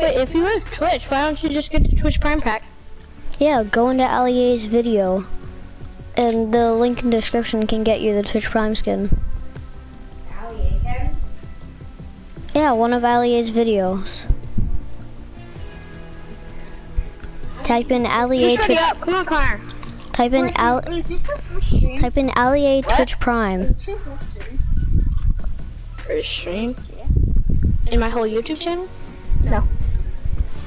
Wait, if you have Twitch, why don't you just get the Twitch Prime pack? Yeah, go into Ali-A's video. And the link in the description can get you the Twitch Prime skin. Yeah, one of Ali-A's videos. Type in Ali-A Twitch Twitch. up. Come on, Connor. Type in Al. Wait, is this your first stream? Type in Ali-A Twitch Prime. It's your first stream. First stream? In my whole YouTube channel? No.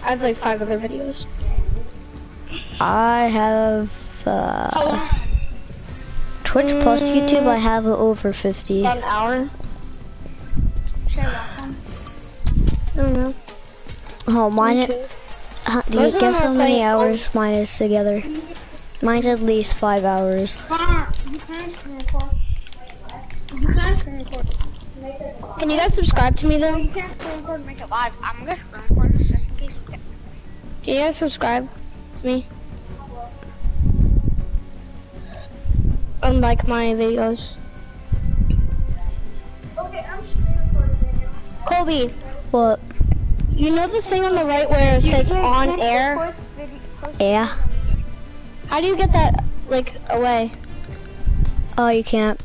I have like five other videos. I have uh, Twitch plus YouTube. I have over 50. About an hour. Should I walk on? I don't know. Oh, mine. Uh, do you Most guess how many playing- hours mine is together? Mine's at least five hours. Can. You can screen record. Can you guys subscribe to me though? You can't screen record and make it live. I'm gonna screen record Can you guys subscribe to me? And like my videos. Okay, I'm screen recording right now. Colby, What? you know the thing on the right where it says on air? Video, Yeah. How do you get that like away? Oh, you can't.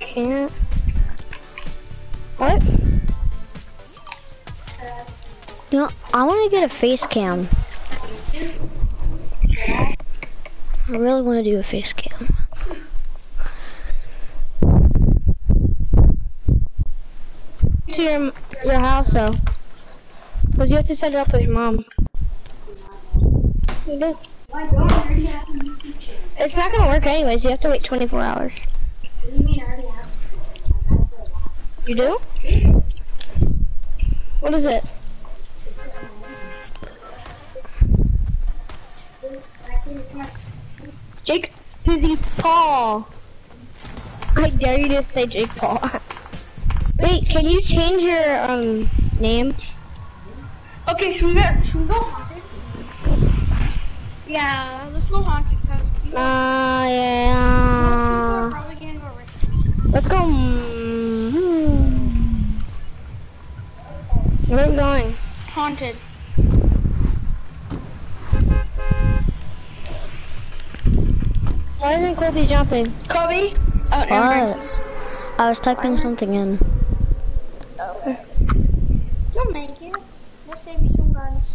Can't. What? Know, I want to get a face cam. I really want to do a face cam. To your your house though. Cause you have to set it up with your mom. Do. It's not gonna work anyways. You have to wait 24 hours. You mean I already have? You do? What is it? Jake Pizzy Paul. I dare you to say Jake Paul. Wait, can you change your um name? Okay, should we go? Should we go haunted? Yeah, let's go haunted because you know, Uh, most people are probably gonna go. Let's go. mm, Where are we going? Haunted. Why isn't Kobe jumping? Kobe. Oh. What? I was typing something in. Oh. You'll make it. We'll save you some guns.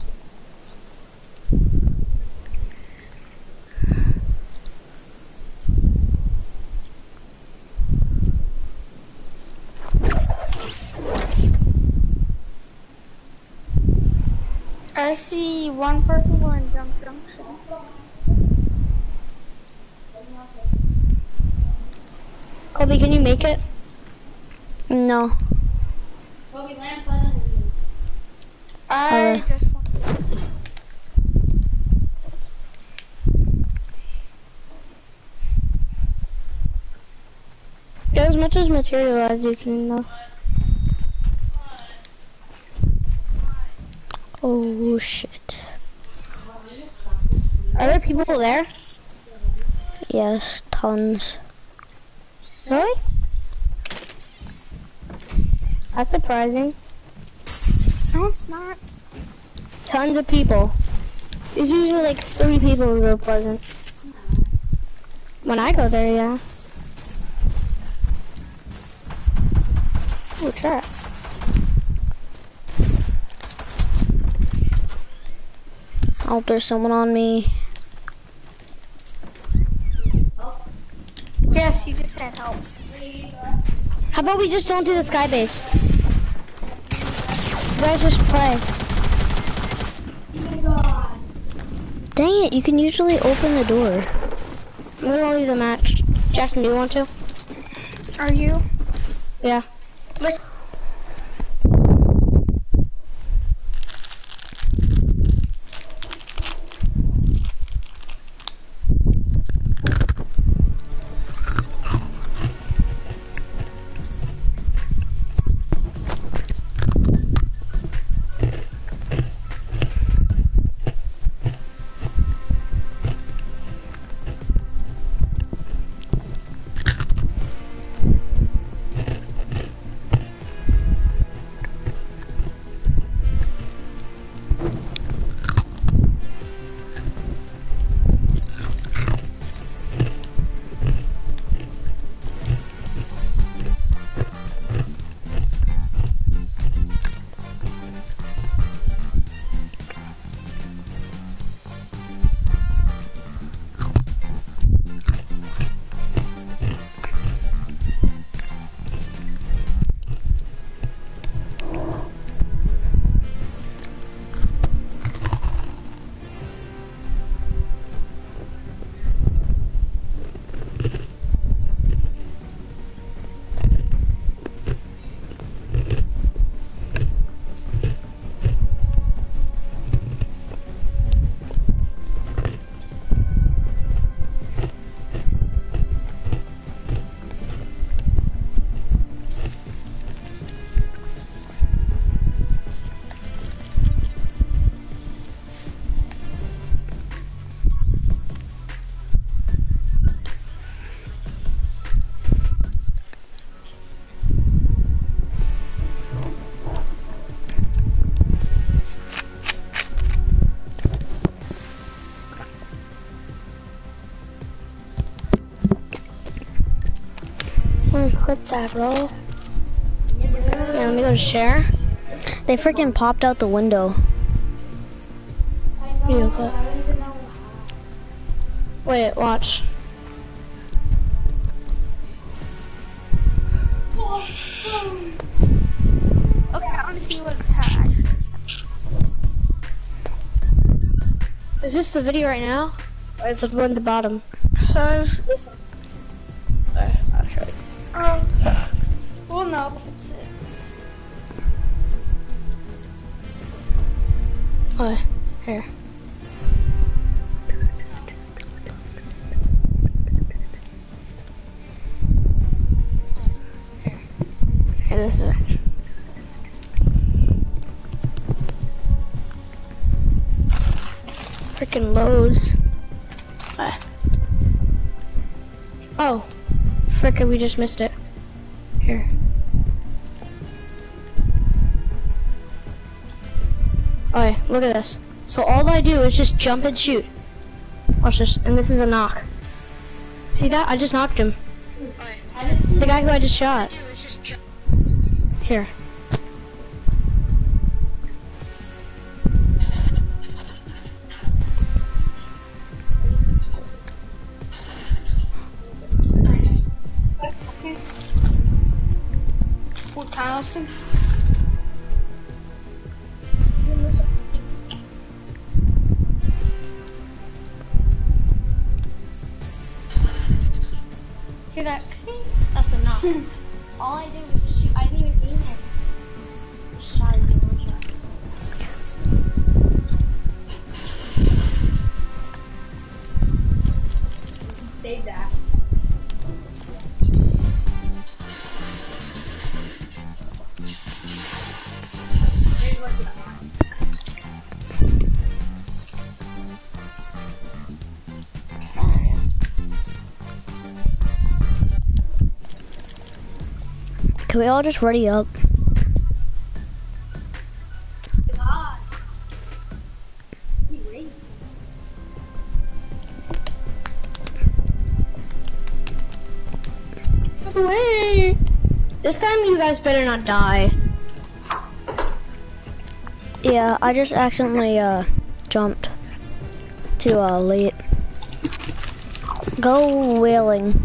I see one person going Junk Junction. Colby, can you make it? No. I Uh, just Get as much as material as you can though. Oh shit. Are there people there? Yes, tons. Really? That's surprising. no, it's not. Tons of people. There's usually like three people who go Pleasant. When I go there, yeah. Oh, trap. Oh, there's someone on me. Yes, you just said help. How about we just don't do the sky base? You guys just play. Dang it, you can usually open the door. We're gonna leave the match. Jackson, do you want to? Are you? Yeah. Let clip that, bro. Yeah, let me go to share. They freaking popped out the window. Video clip. Wait, watch. Okay, I want to see what tag. Is this the video right now? Or is the one at the bottom? Uh, This one. We just missed it. Here. Alright, look at this. So all I do is just jump and shoot. Watch this, and this is a knock. See that? I just knocked him. The guy who I just shot. Here. Can we all just ready up? Wait. This time you guys better not die. Yeah, I just accidentally uh jumped too uh late. Go Wailing.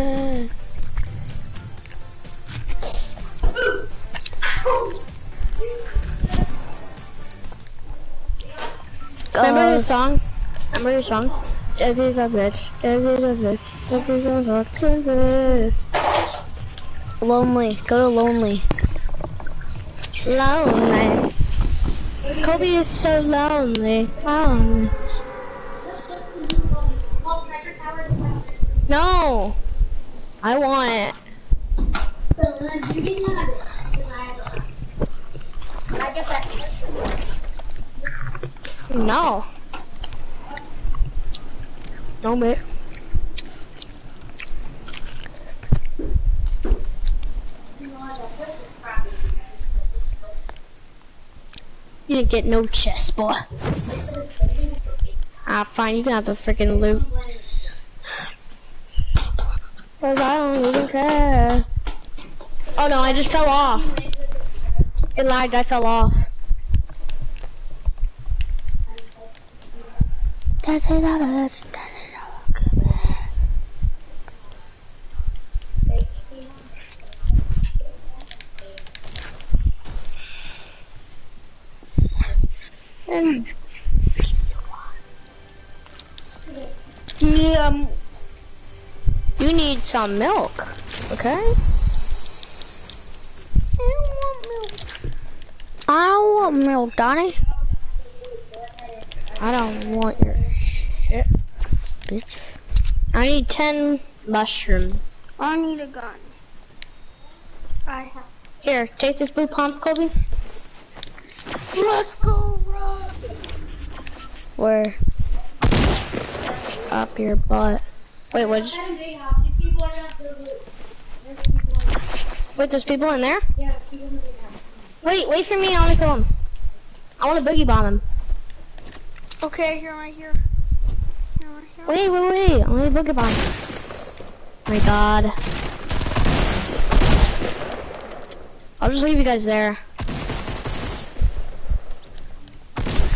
and then. Remember the song? Song? Daddy's a bitch, daddy's a bitch, daddy's a fucking bitch. lonely. Go to lonely. Lonely. Kobe is so lonely. Lonely. No. I want it. I get that. No. No, mate. You didn't get no chest, boy. Ah, fine. You can have the freaking loot. Cause I don't even care. Oh no, I just fell off. It lagged. I fell off. That's it, And you, um, you need some milk, okay? I don't want milk. I don't want milk, Donnie. I don't want your shit. Bitch. I need 10 mushrooms. I need a gun. I have. Here, take this blue pump, Colby. Let's go. Where? Up your butt. Wait, what? Wait, there's people in there? Wait, wait for me. I want to kill him. I want to boogie bomb him. Okay, here, right here. Here, right here. Wait, wait, wait. I want to boogie bomb. my God. I'll just leave you guys there.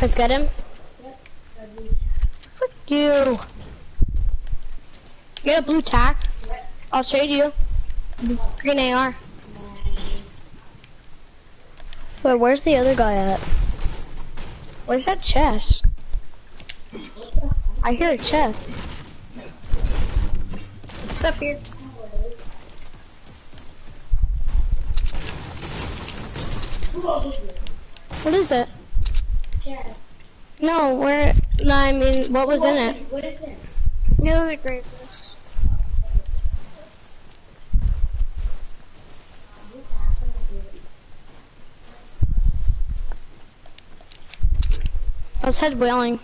Let's get him. You. Get a blue tack. I'll trade you. Green AR. Wait, where's the other guy at? Where's that chest? I hear a chest. It's up here. What is it? No, where? No, I mean, what was in it? What is it? No, the great list. Let's head Wailing.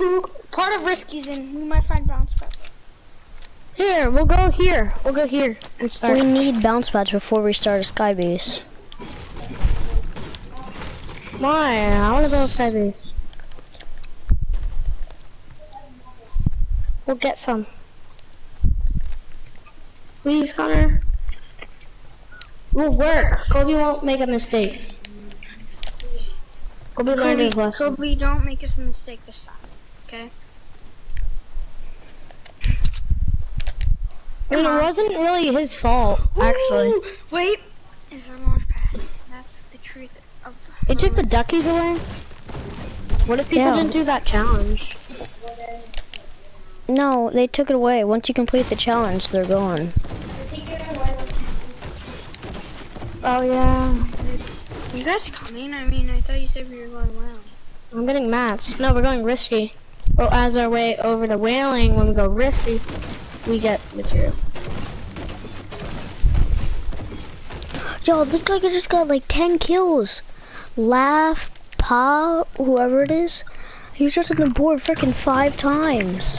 Ooh, part of Risky's in. We might find bounce pads. Here, we'll go here. We'll go here and start. We need bounce pads before we start a sky base. Why? I want to go sky base. We'll get some. Please, Connor. We'll work. Kobe won't make a mistake. Kobe learned his Kobe, lesson. Kobe, don't make us a mistake this time. Okay? I mean, it wasn't really his fault, actually. Wait. Is our launch pad? That's the truth of. They took the duckies away? What if people Yeah. didn't do that challenge? No, they took it away. Once you complete the challenge, they're gone. Oh, yeah. You guys coming? I mean, I thought you said we were going well. I'm getting mats. No, we're going risky. Well, as our way over to Wailing, when we go risky, we get material. Yo, this guy just got like 10 kills. Laugh, Pa, whoever it is. He was just on the board freaking five times.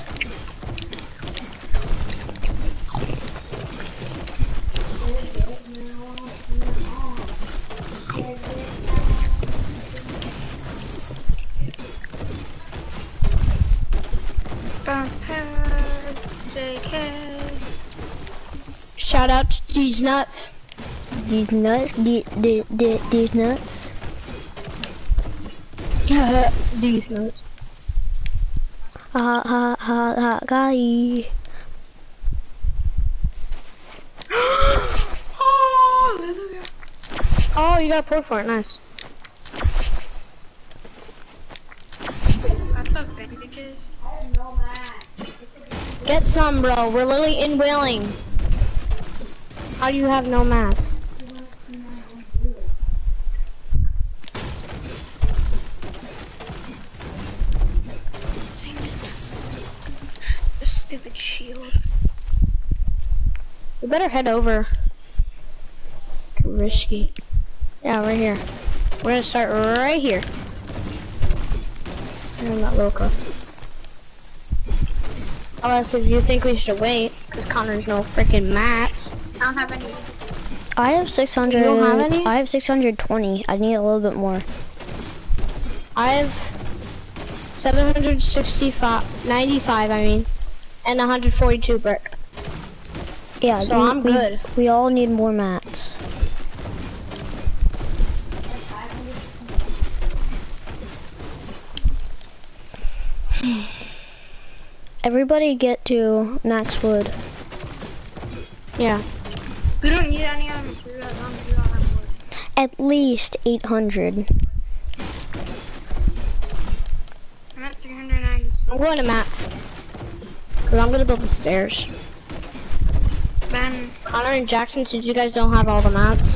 Bounce pads, JK. Shout out to these nuts. These nuts, the, the, the, these nuts. These nuts. Ha ha ha ha, guy. oh, you got a for it. Nice. Get some, bro. We're literally in Wailing. How do you have no mats? Dang it. The stupid shield. We better head over to risky. Yeah, right here. We're gonna start right here. And that loca. Unless if you think we should wait, because Connor's no freaking mats. I don't have any. I have 600. You don't have any? I have 620. I need a little bit more. I have 765, 95 I mean, and 142 brick. Yeah, So we, I'm we- good. We all need more mats. Everybody get to max wood. Yeah. We don't need any other material as long as have wood. At least 800. I'm at 390. I'm going to mats. Because I'm going to build the stairs. Ben, Connor and Jackson, since you guys don't have all the mats,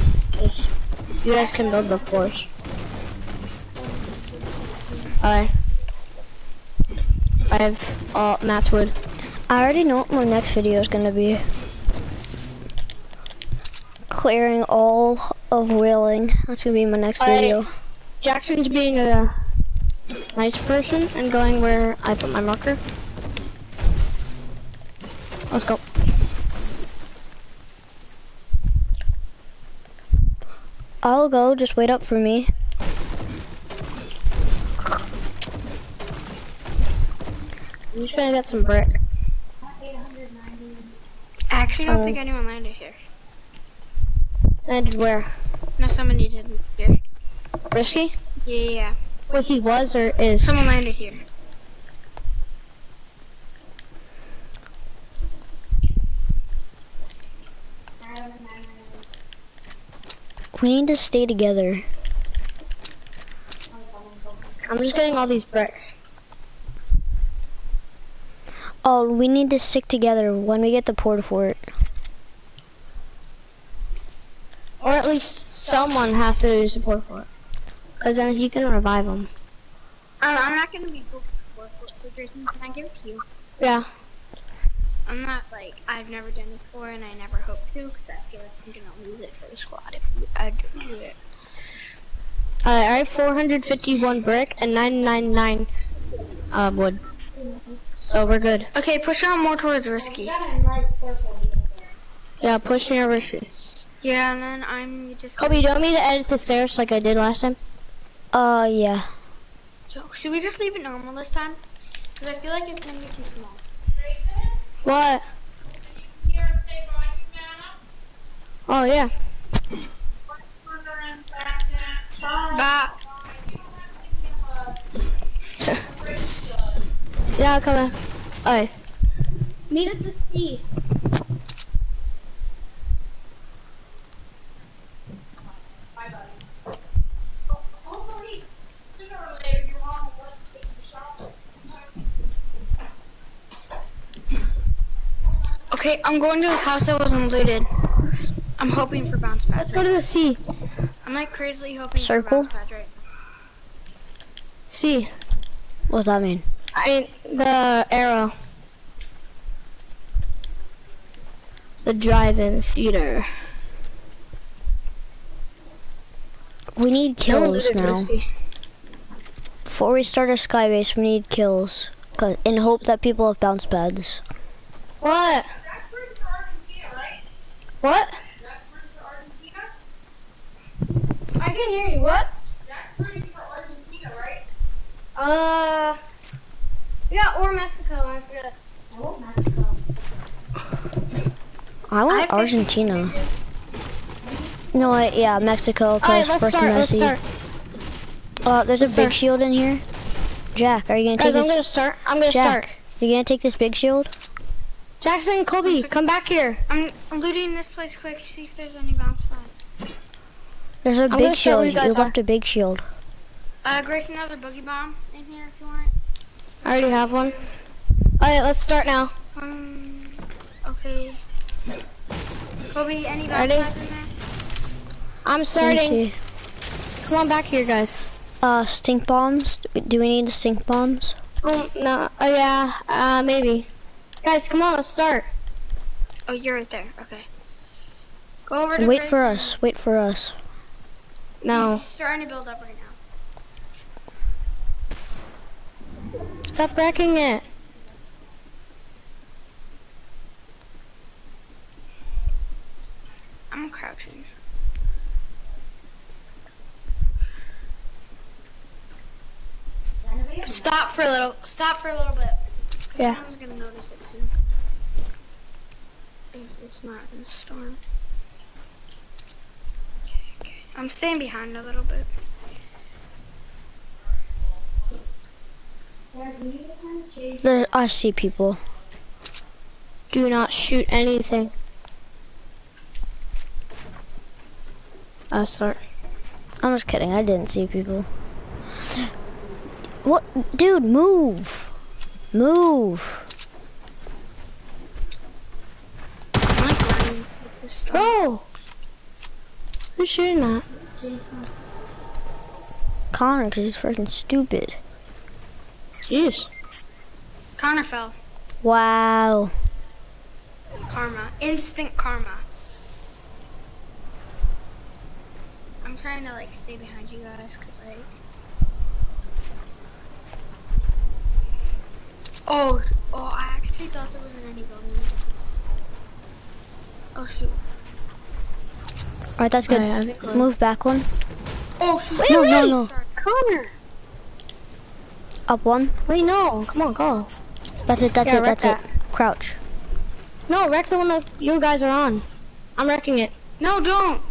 you guys can build the floors. Alright. I have all mats wood. I already know what my next video is gonna be. Clearing all of Wailing. That's gonna be my next Alright. video. Jackson's being a nice person and going where I put my marker. Let's go. I'll go, just wait up for me. I'm just gonna get some brick. actually, I don't Oh. think um, anyone landed here. And where? No, somebody did here. Risky? Yeah, yeah, yeah. Where he was or is? Someone landed here. We need to stay together. I'm just getting all these bricks. Oh, we need to stick together when we get the port fort. Or at least someone has to do support for it. Because then he can revive them. Um, I'm not gonna be good for foot, so Jason, can I give it to you? Yeah. I'm not like I've never done it before, and I never hope to, because I feel like I'm gonna lose it for the squad if I don't do it. Uh, I have 451 brick and 999 uh, wood. So we're good. Okay, push on more towards risky. Yeah, push near Risky. Yeah, and then I'm just. Kobe, you do you want me to edit the stairs like I did last time? Uh, yeah. So, should we just leave it normal this time? Because I feel like it's gonna be too small. What? Oh, yeah. Bah. Yeah, I'll come in. Alright. Meet at the sea. Okay, I'm going to this house that wasn't looted. I'm hoping for bounce pads. Let's go to the sea. I'm like crazily hoping Circle? for bounce pads right Sea. What does that mean? I mean, the arrow. The drive-in theater. We need kills looted now. Before we start a skybase, we need kills. 'Cause- In hope that people have bounce pads. What? What? I can hear you. What? That's rooting for Argentina, right? Uh, yeah, or Mexico. I forget. I want Mexico. I want been- Argentina. No, I, yeah, Mexico, All right, because let's first start. Let's start. Uh, there's Let's a big start. shield in here. Jack, are you gonna Guys, take I'm gonna start. I'm gonna Jack, start. you gonna take this big shield? Jackson, Colby, come back here. I'm, I'm looting this place quick to see if there's any bounce pads. There's a gonna big shield. you You left a big shield. Uh, Grace, another boogie bomb in here if you want. I already have one. All right, let's start now. Um, okay. Kobe, any Ready? in there? I'm starting. Come on back here, guys. Uh, stink bombs. Do we need the stink bombs? Oh no. Oh yeah. Uh, maybe. Guys, come on. Let's start. Oh, you're right there. Okay. Go over to Wait Grace for us. Wait for us. No. He's starting to build up right now. Stop wrecking it. I'm crouching. Stop for a little. Stop for a little bit. Yeah. Someone's gonna notice it soon. If it's not in a storm. I'm staying behind a little bit. There, I see people. Do not shoot anything. Uh, sorry. I'm just kidding. I didn't see people. What, dude? Move, move. I'm like running Bro! Who's shooting at? Connor, because he's freaking stupid. Jeez. Connor fell. Wow. Karma. Instant karma. I'm trying to like stay behind you guys because like. Oh, oh! I actually thought there wasn't any building. Oh shoot! Alright, that's good. Alright, I Move back one. Oh shoot! no, no, no. Connor! Up one. Wait, no. Come on, go. That's it, that's Yeah, it, wreck that's it. Crouch. No, wreck the one that you guys are on. I'm wrecking it. No, don't.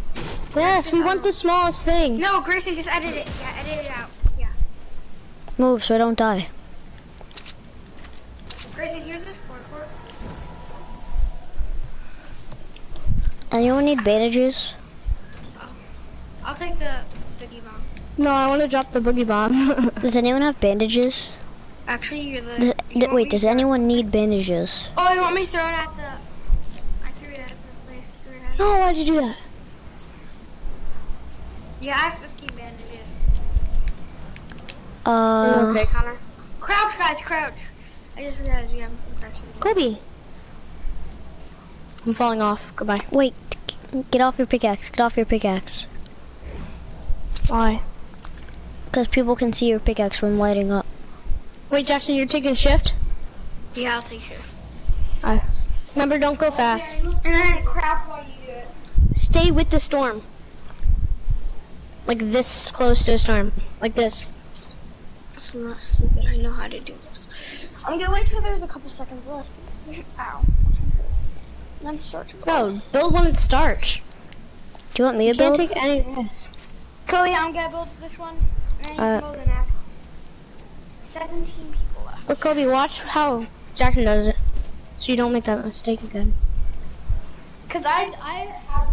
Yes, we want the smallest thing. No, Grayson, just edit it. Yeah, edit it out. Yeah. Move so I don't die. Grayson, here's this board for. Anyone need bandages? I'll take the biggie bomb. No, I want to drop the boogie bomb. Does anyone have bandages? Actually, you're the. Does, you d- wait, does anyone need bandages? Oh, you want me to throw it at the? I threw it at the place. Threw it at. no, why'd you do that? Yeah, I have 15 bandages. Uh, okay, Connor. Crouch, guys, crouch. I just realized we haven't been crouching. Kobe. I'm falling off. Goodbye. wait. Get off your pickaxe. Get off your pickaxe. Why? Because people can see your pickaxe when lighting up. Wait, Jackson, you're taking shift? Yeah, I'll take shift. Alright. Remember, don't go fast. And then crouch while you do it. Stay with the storm. Like this close to a storm. Like this. I'm not stupid. I know how to do this. I'm gonna wait till there's a couple seconds left. Ow. Then start to go. No, build when it starts. Do you want me You to can't take any risks. Chloe, I'm gonna build this one. And then you Uh, build 17 people left. But Kobe, watch how Jackson does it. So you don't make that mistake again. Cause I, I have.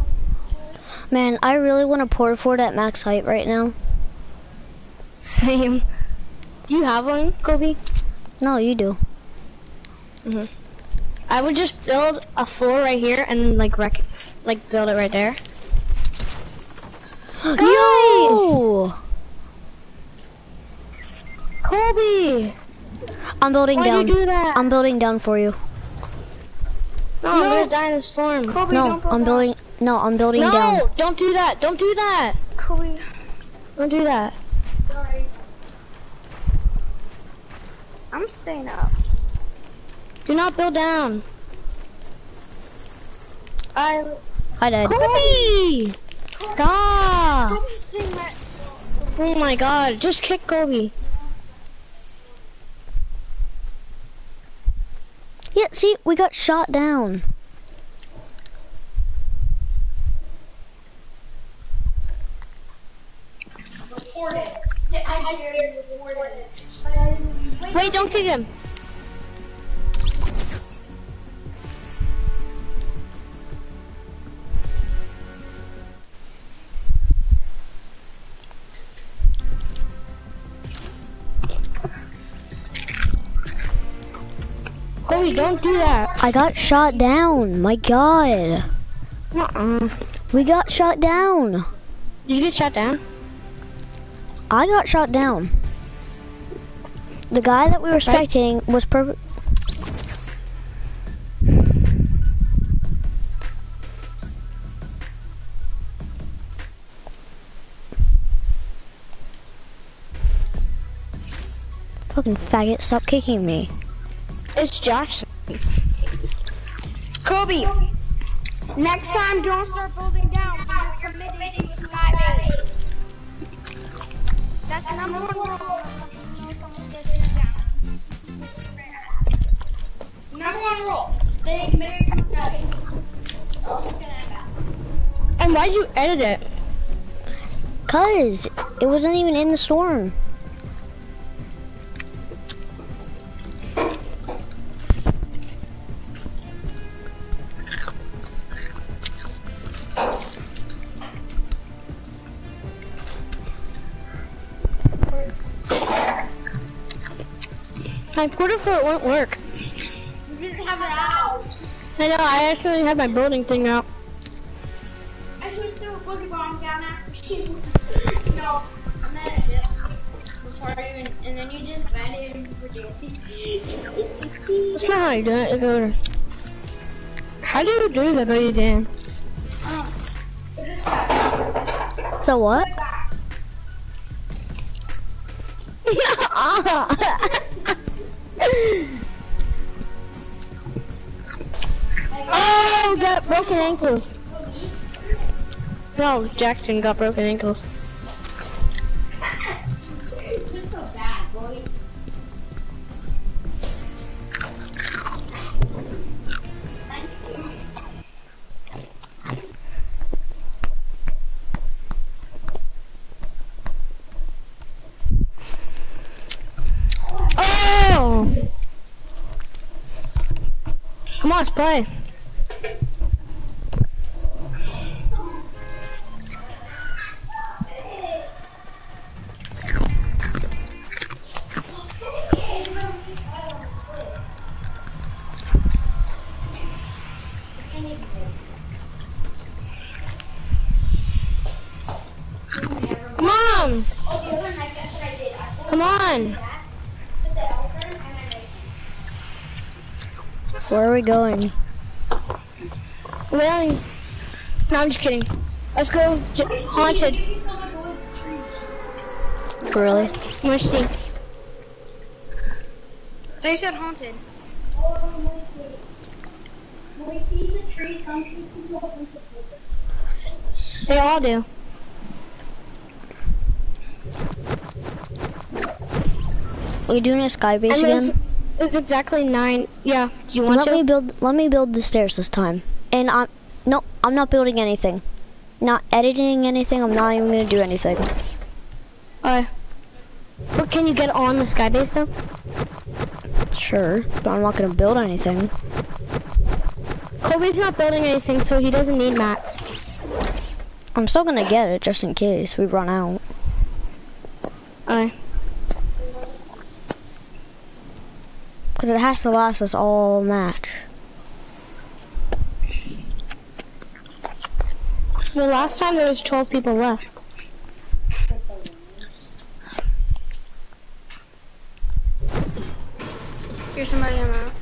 Man, I really want to Port-a-Fort at max height right now. Same. Do you have one, Kobe? No, you do. Mhm. I would just build a floor right here and then like wreck it. Like build it right there. Yo! Kobe! I'm building Why'd down. you do that? I'm building down for you. no, I'm gonna die in the storm. Kobe, No, don't I'm that. building. No, I'm building no, down. don't do that. Don't do that. Colby, Don't do that. Sorry. I'm staying up. Do not build down. I. I died. Kobe! Stop! Kobe's thing that. Oh my god, just kick Kobe. Yeah, see, we got shot down. Wait, don't kick him. Kobe, don't do that. I got shot down. My god. Uh-uh. We got shot down. Did you get shot down? I got shot down. The guy that we were Right. spectating was perfect. Fucking faggot, stop kicking me. It's Jackson. Kobe. Next time, don't start building down. You're committed to a sky base. That's the number one rule. Number one rule. Stay committed to a sky base. It's gonna end bad. And why'd you edit it? Cause it wasn't even in the storm. My quarter foot won't work. You didn't have it out. I know, I actually had my building thing out. I should throw a boogie bomb down after you. No, I'm not a bit before you, and, and then you just landed and were dancing. That's not how you do it. You go to- How do you do that, buddy Dan? So what? oh, got broken ankle. No, Jackson got broken ankles. Oh! Come on, let's play. Come on! Oh, the other night, that's what I did. I put Come on! the elder and I made Where are we going? Really? no, I'm just kidding. Let's go j- haunted. you so much wood trees. Really? Let's see. They said haunted. We see the tree, some people don't They all do. Are we doing a sky base And then was exactly nine. Yeah. Do you want Let to? me build. Let me build the stairs this time. And I'm no. I'm not building anything. Not editing anything. I'm not even gonna do anything. Uh, but can you get on the sky base though? Sure, but I'm not gonna build anything. Colby's not building anything, so he doesn't need mats. I'm still gonna get it just in case we run out. Uh, Cause it has to last us all match. the last time there was 12 people left. Here's somebody I'm out.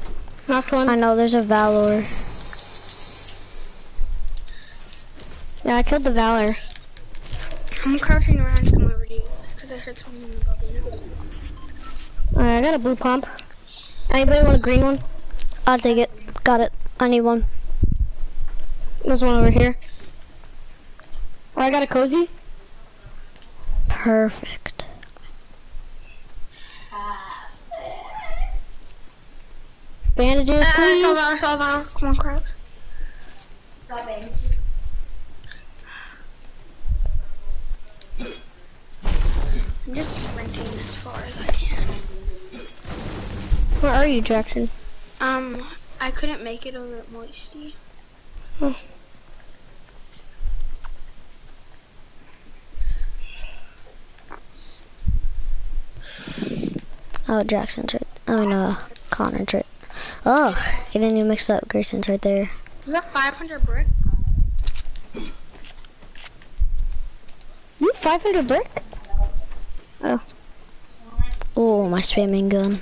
Knocked one. I know there's a Valor. Yeah, I killed the Valor. I'm crouching around to come over to you because I heard someone in the building. Alright, I got a blue pump. Anybody want a green one? I'll take it. Got it. I need one. There's one over here. Oh, I got a cozy. Perfect. Bandages, uh, I please. saw that, I saw that. Come on, crouch. I'm just sprinting as far as I can. Where are you, Jackson? Um, I couldn't make it over at Moisty. Oh, Jackson's right. Mean, uh, Connor's right. Oh, getting you mixed up. Grayson's right there. You have 500 brick? You 500 brick? Oh, Oh, my spamming gun.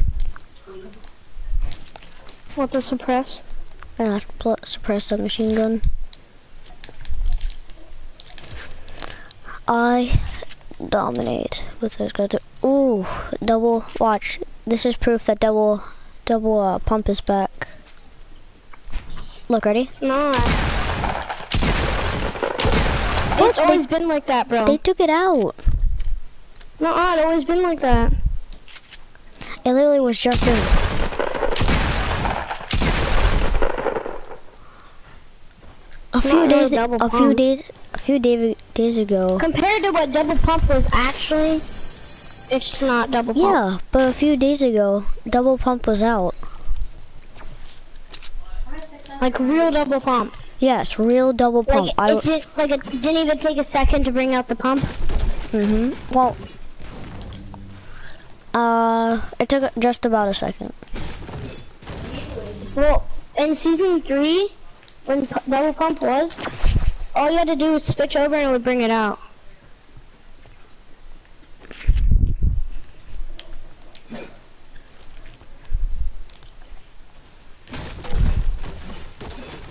What to suppress? Gonna have to suppress the machine gun. I dominate with those guns. Ooh, double. Watch. This is proof that double, double uh, pump is back. Look, ready? It's not. It's They- always been like that, bro. They took it out. No, it's always been like that. It literally was just in. A few days, double a few days, a few day, days ago. Compared to what double pump was actually, it's not double pump. Yeah, but a few days ago, double pump was out. Like real double pump. Yes, real double pump. Like I, it did, like it didn't even take a second to bring out the pump. hmm Well, uh, it took just about a second. Well, in season three, when double pump was, all you had to do was switch over and it would bring it out.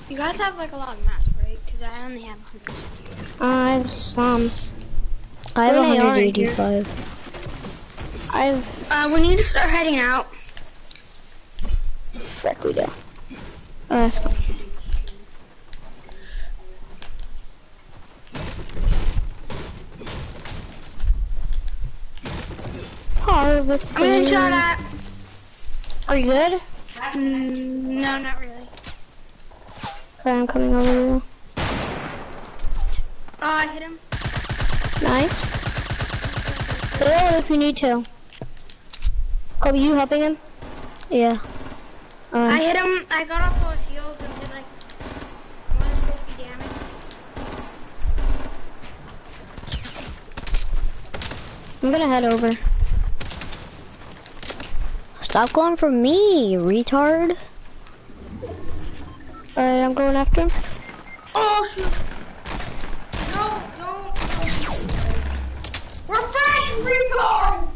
You guys have like a lot of maps, right? Because I only have 100. I have some. I have Where they are in here. 185. I've Uh, we need to start heading out. frick we do. Oh, that's cool. Harvest. I'm gonna shot at. Are you good? Mm, no, not really. Okay, I'm coming over you. Oh, I hit him. Nice. Stay if you need to. Kobe, you helping him? Yeah. I hit him. I got off those shields and did like 150 damage. I'm gonna head over. Stop going for me, retard. Alright, I'm going after him. Oh shoot! No, don't. We're friends, retard.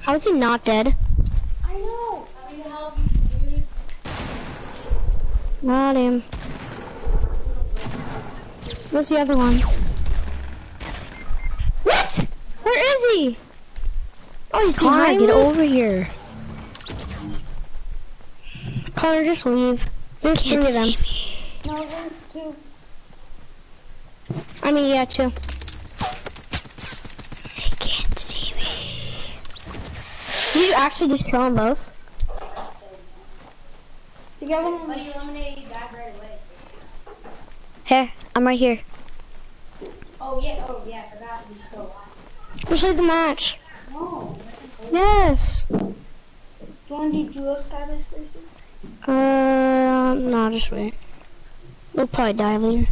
How is he not dead? I know. I need to help you, dude. Not him. Where's the other one? What? Where is he? Oh, he's Connor, behind get me? over here. Connor, just leave. There's Can't three of them. see me. No, there's two. I mean, yeah, two. They can't see me. Did you actually just kill them both? You got one. But he eliminated you died right away. Here, I'm right here. Oh yeah. Oh yeah. I forgot you still alive. Let's leave the match. No. Yes. Do you want to do duo skybase person? Uh, no, just wait. We'll probably die later.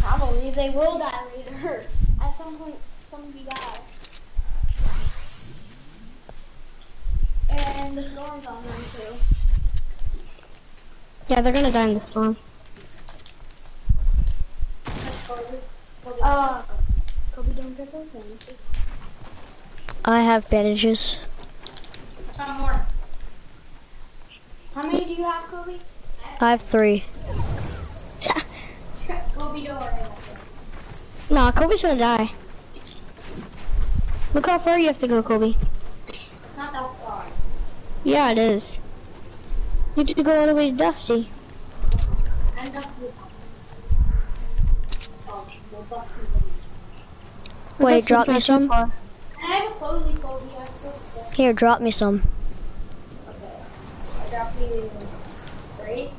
Probably. They will die later. At some point, somebody dies. And the storm's on them too. Yeah, they're gonna die in the storm. Uh, Kobe don't get those things. I have bandages. Some more. How many do you have, Kobe? I have three. Kobe, don't worry. Nah, Kobe's gonna die. Look how far you have to go, Kobe. Not that far. Yeah, it is. You need to go all the way to Dusty. I'm not with well, fuck you. Wait, Dusty's drop me some. far. I have a cozy Kobe. I have to Here, drop me some. Okay. I dropped you three.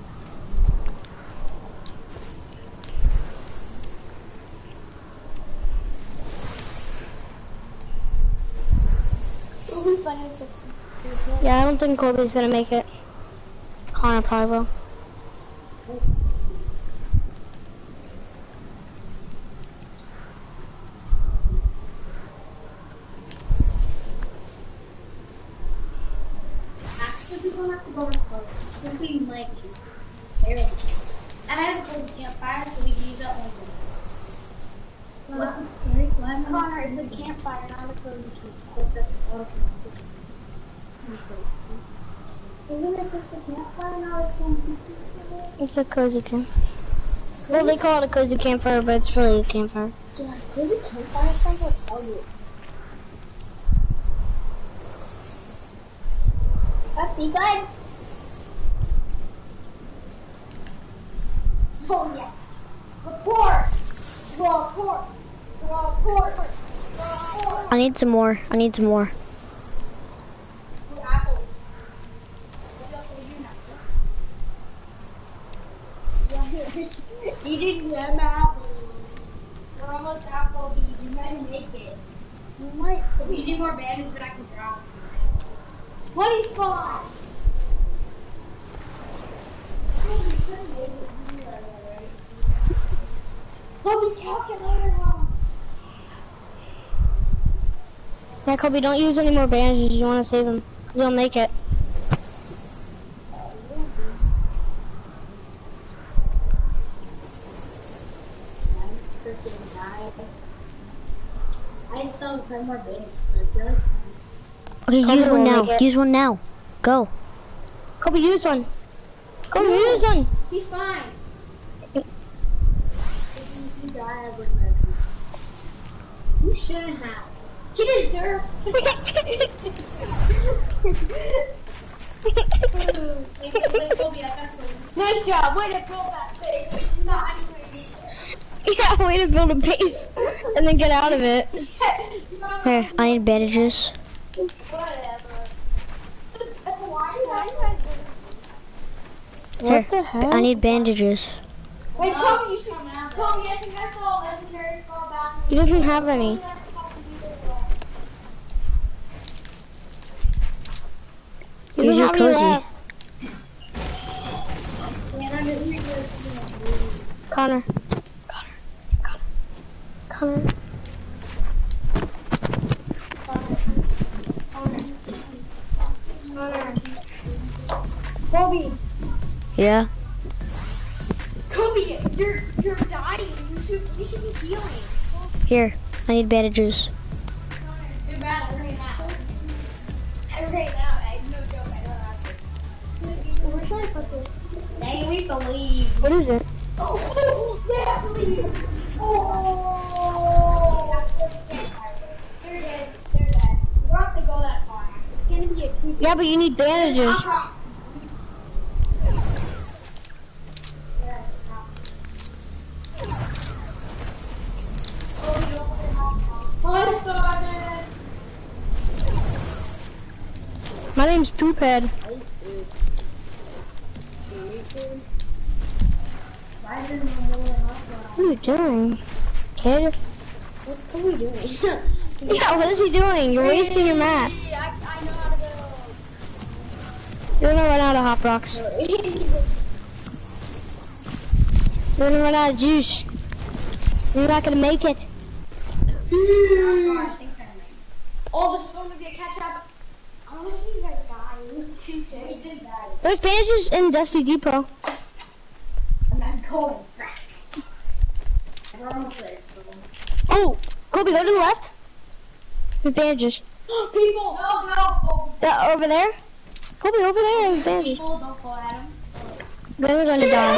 It'll be funny if it's two hits. Yeah, I don't think Kobe's gonna make it. Connor probably will. Actually, we don't have to go to close. We can like barely. And I have a campfire, so we can use that. Connor, it's a campfire, not a cozy campfire. Isn't it just a campfire now? It's going to It's a cozy camp. Well, they call it a cozy campfire, but it's really a campfire. Yeah, cozy campfire sounds like ugly. That's the good. Oh yes. Report. Report. Report. Report. I need some more. I need some more. You didn't grab apple. We're almost apple. You might make it. You might. You need more bandages than I can. Money's fine. Kobe calculator. wrong. Yeah, Kobe, don't use any more bandages. You want to save him. Because he'll make it. I still have five more days. I feel like Okay, Kobe use one now. make it. Use one now. Go. Kobe, use one. Kobe, use one. he's fine. If you die, I would murder you. You shouldn't have. He deserves to Nice job. Way to build that face. Not yeah, way to build a base and then get out of it. Here, I need bandages. Whatever. I Here, What the heck? I need bandages. Wait, Kobe, you should. Kobe, I think I saw a legendary fall back. He doesn't have any. He Use doesn't your have any cozy. left. Connor. Connor. Connor. Connor. Kobe, Yeah. Kobe, you're you're dying. You should you should be healing. Here, I need bandages. You're bad right now. Right now, I no joke. I don't have to. Where should I put this? Dang, we have to leave. What is it? Oh, they have to leave. Oh. They're dead. They're dead. We have to go Yeah, but you need bandages. My name's Poophead. What are you doing? Kid? What's Kobe doing? Yeah, what is he doing? You're wasting your mats. I, I know how to You're gonna run out of hop rocks. You're gonna run out of juice. You're not gonna make it. oh, the storm is gonna catch up. I want to see you guys die. He did die. There's bandages in Dusty Depot. I'm not going back. We're almost there, so. Oh, Kobe, go to the left. There's bandages. People! No, no, Yeah, over there. Kobe, over there. There's bandages. people, don't go at them. Then we're gonna die.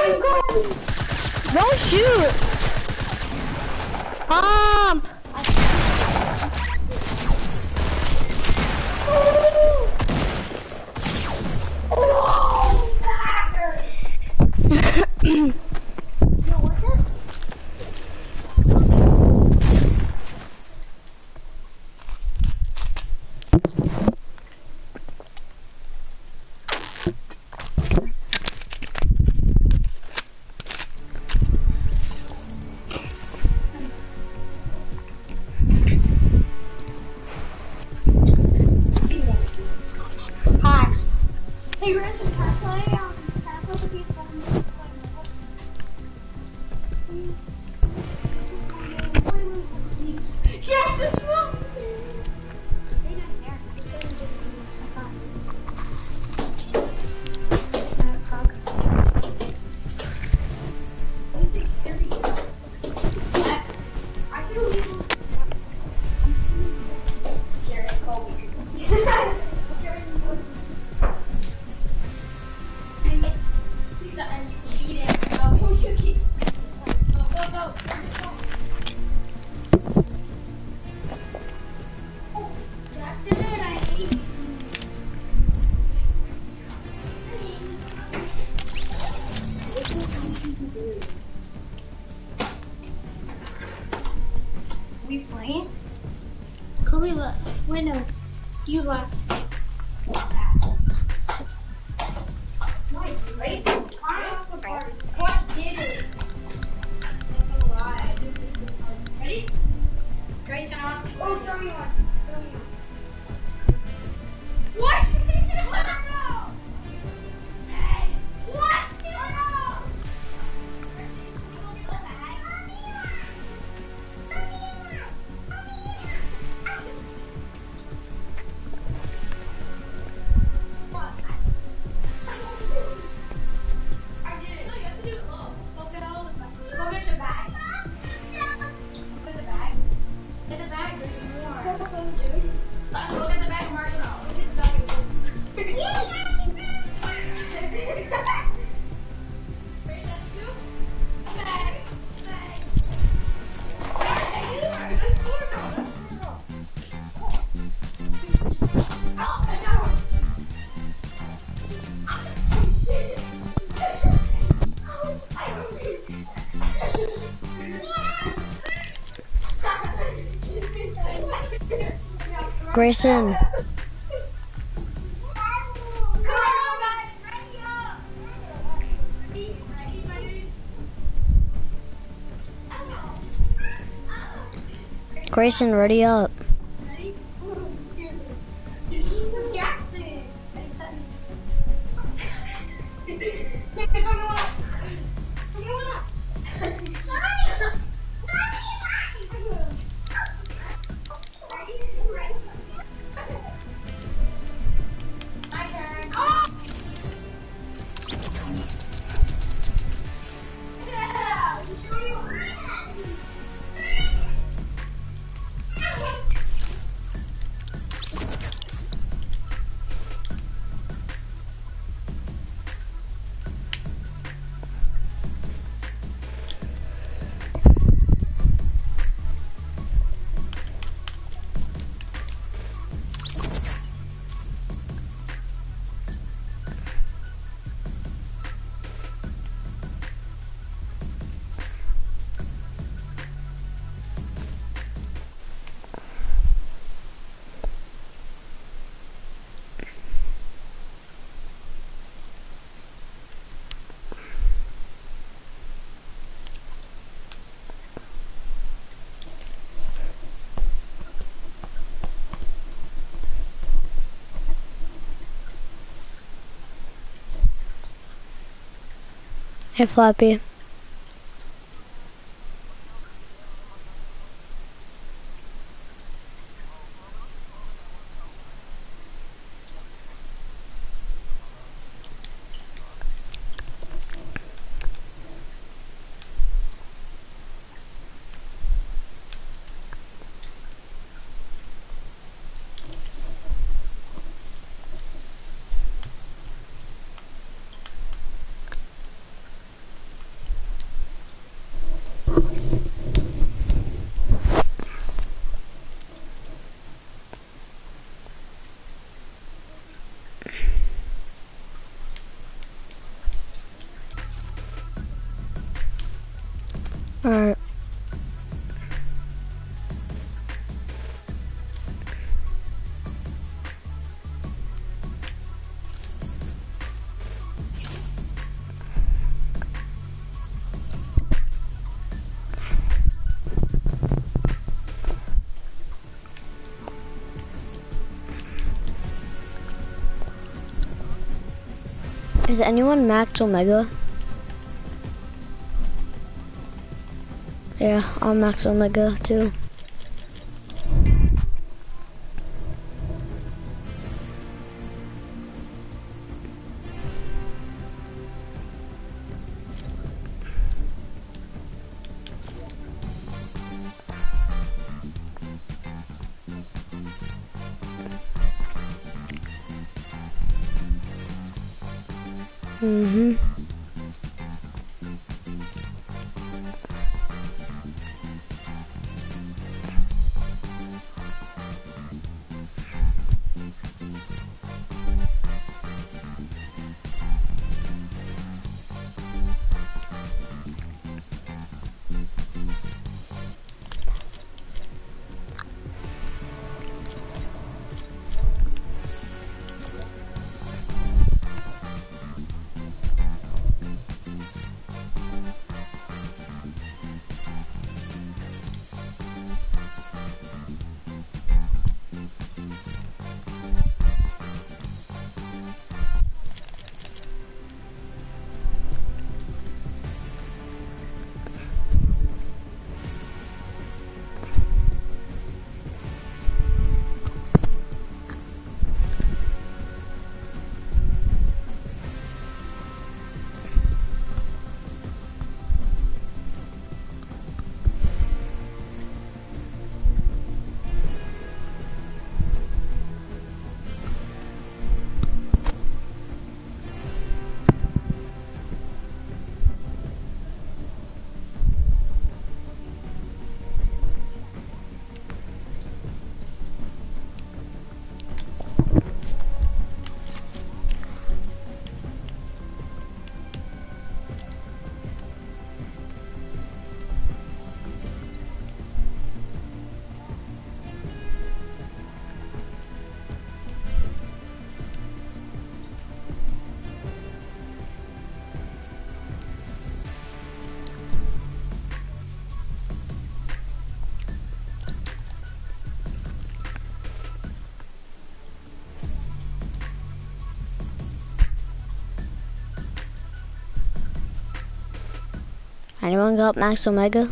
Don't shoot. Pump. Yo, Grayson. Grayson, ready up. Hey, Flappy. Alright. Is anyone max omega? Yeah, I'm max omega too. Anyone got Max Omega?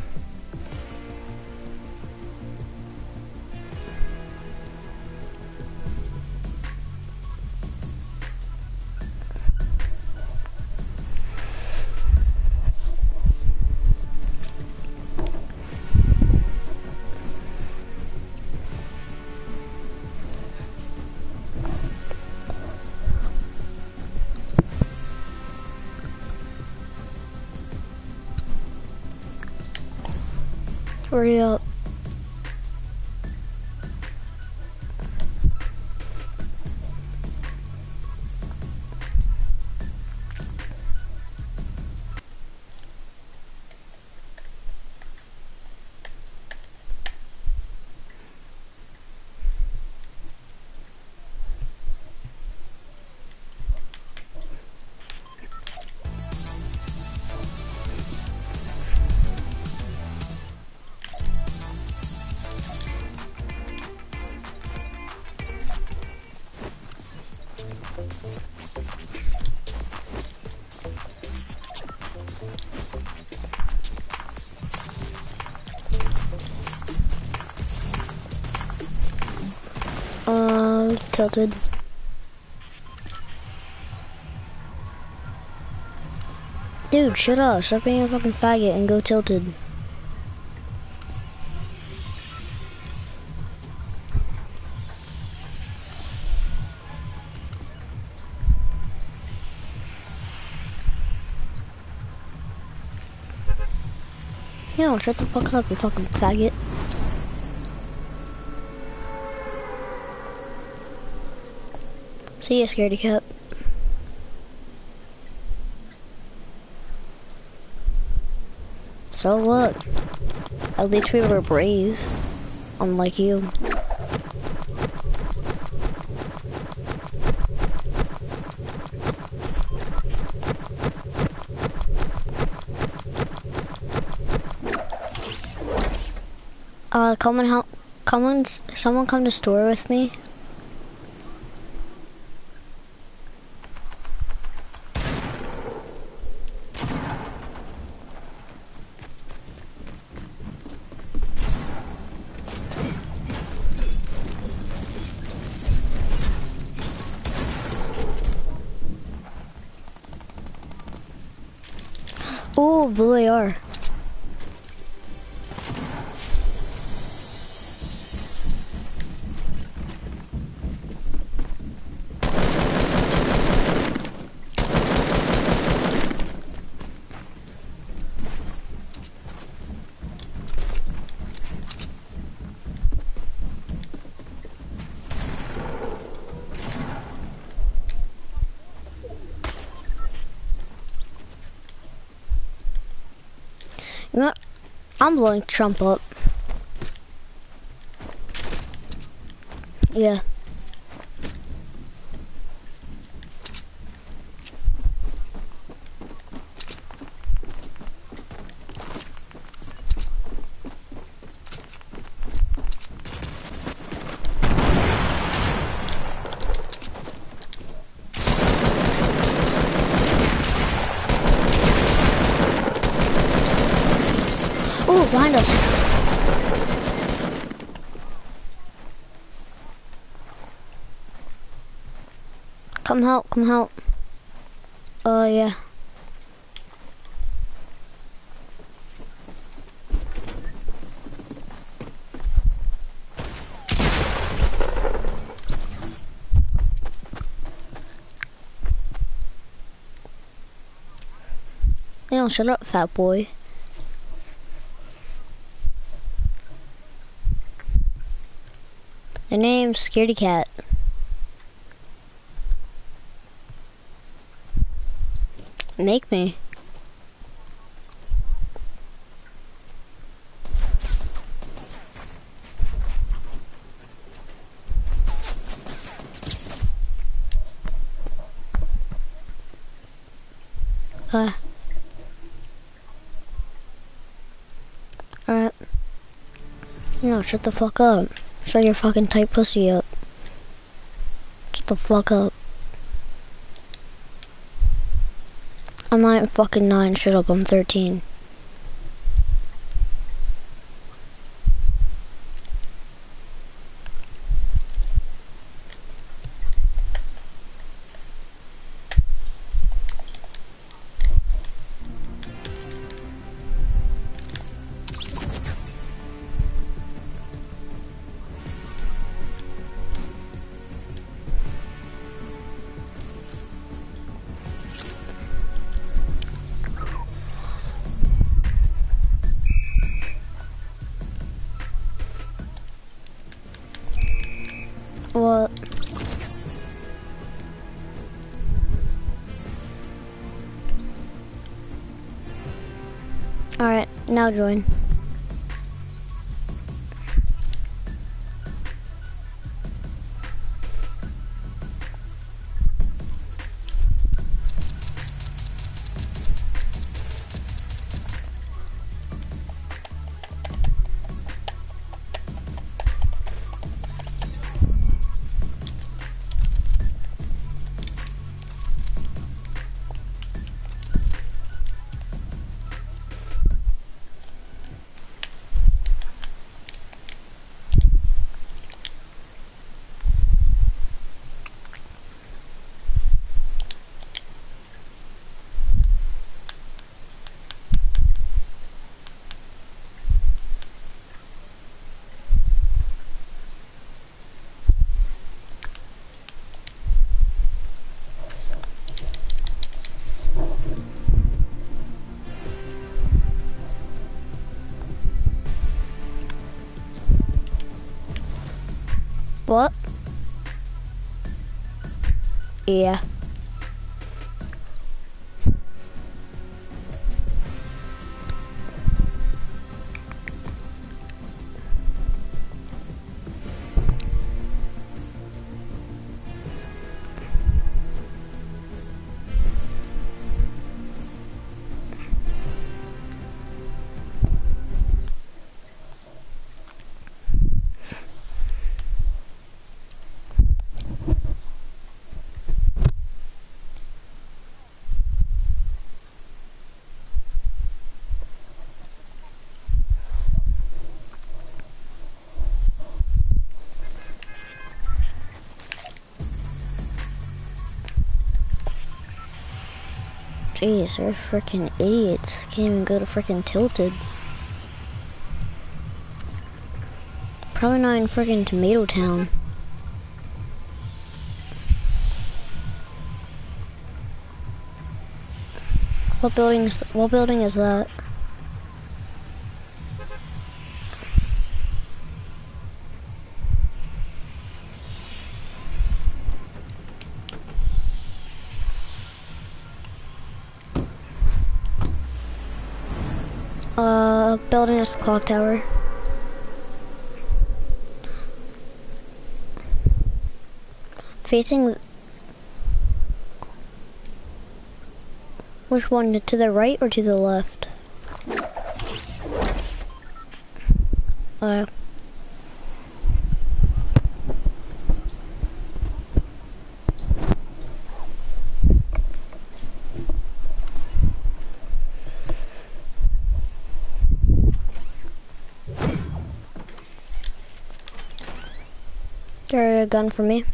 Hurry tilted. Dude, shut up. Stop being a fucking faggot and go tilted. Yo, shut the fuck up, you fucking faggot. See ya, scaredy cat. So what? At least we were brave. Unlike you. Uh, come and help. Come and someone come to store with me. I'm blowing Trump up. Yeah. Ooh, behind us. Come help, come help. Oh, yeah. Hey, shut up, fat boy. The name's Scaredy Cat. Make me. Uh. Alright. No, shut the fuck up. Shut your fucking tight pussy up. Shut the fuck up. I'm fucking nine, shut up, I'm 13. Now join. Yeah. Jeez, they're freaking idiots. Can't even go to freaking Tilted. Probably not in freaking Tomato Town. What building is what building is that? Clock tower. Facing... Which one, to the right or to the left? Uh... There a gun for me.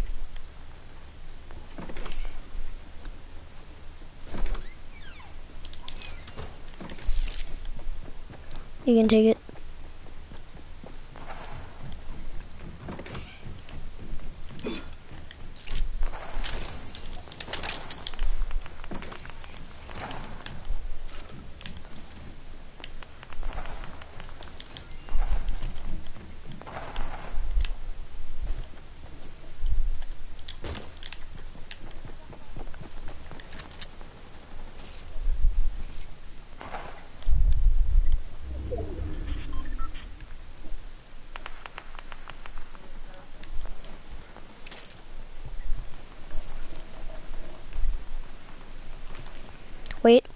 You can take it.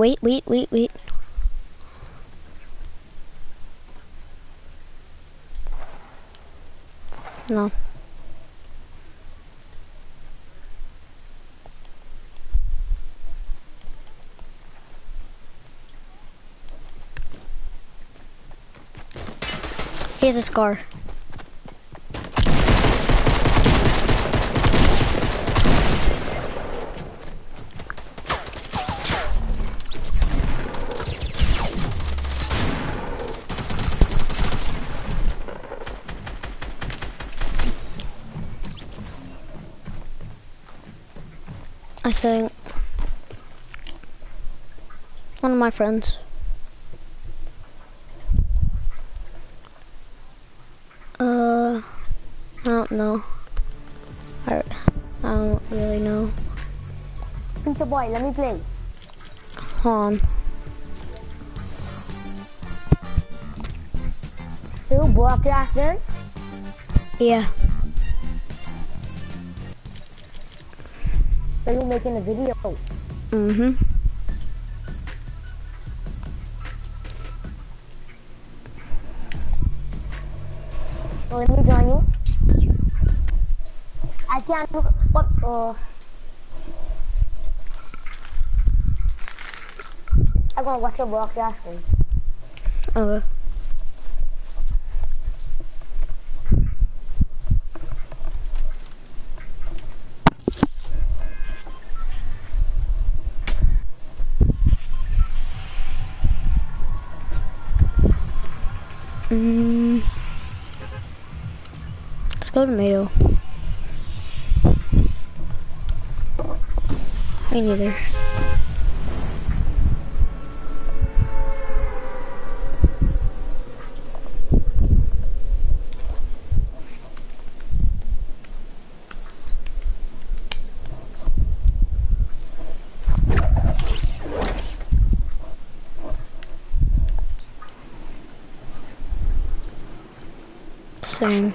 Wait, wait, wait, wait. No. He has a scar. Think one of my friends. Uh, I don't know. I, I don't really know. Pizza boy, let me play. Hold on. too, broadcasting. Yeah. So you making a video. Mm-hmm. So let me join you. I can't look what uh I'm gonna watch your broadcasting. Okay. Go tomato. Me neither. Same.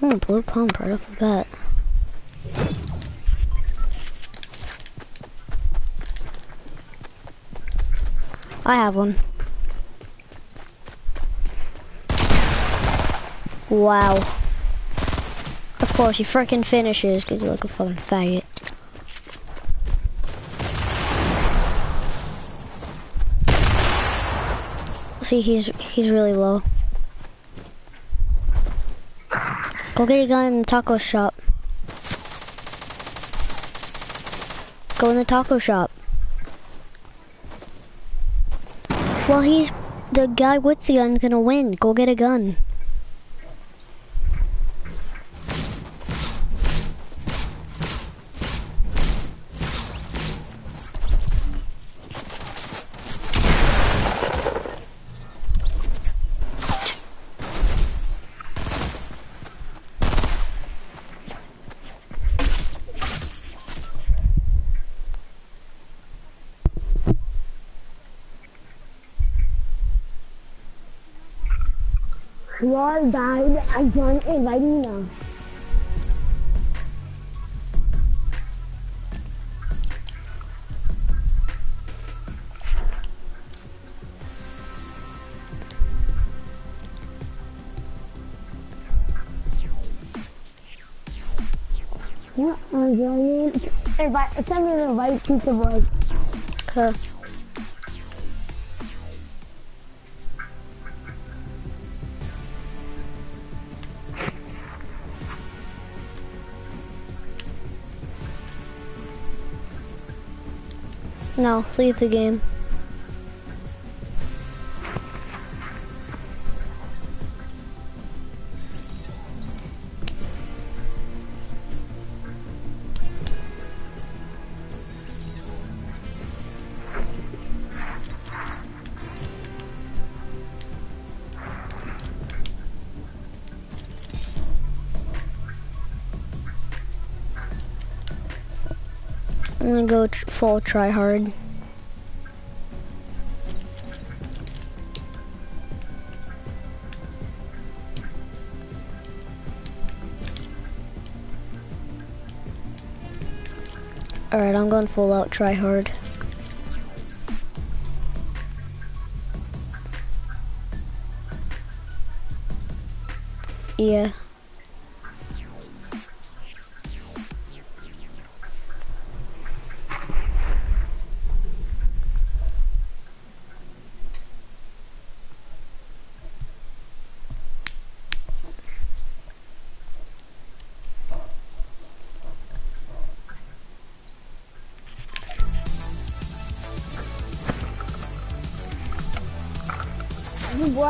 Oh, blue pump right off the bat. I have one. Wow. Of course, he freaking finishes because you look a fucking faggot. See, he's he's really low. Go get a gun in the taco shop. Go in the taco shop. Well, he's the guy with the gun's gonna win. Go get a gun. We all died. I joined invite me now. Yeah, I'm joining. Invite, send me an invite, pizza boy. Okay. No, leave the game. Go tr full try hard. Alright, I'm going full out try hard. Yeah.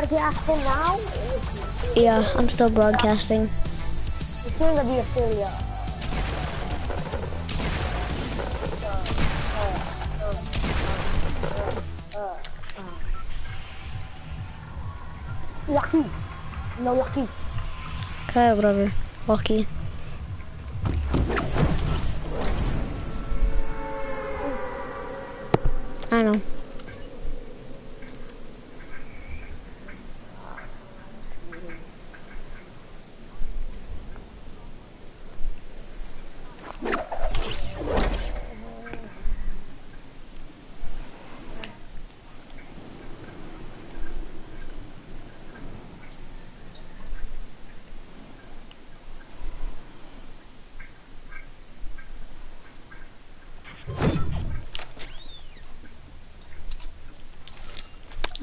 Broadcasting now? Yeah, I'm still broadcasting. It's going to be a failure. Lucky. No lucky. Okay, whatever. Lucky. I know.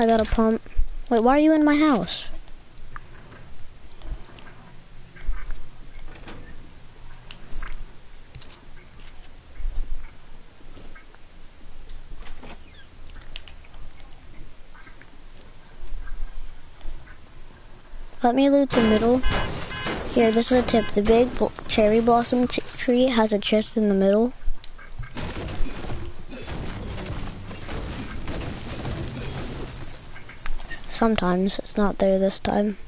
I got a pump. Wait, why are you in my house? Let me loot the middle. Here, this is a tip. The big cherry blossom tree has a chest in the middle. Sometimes it's not there this time.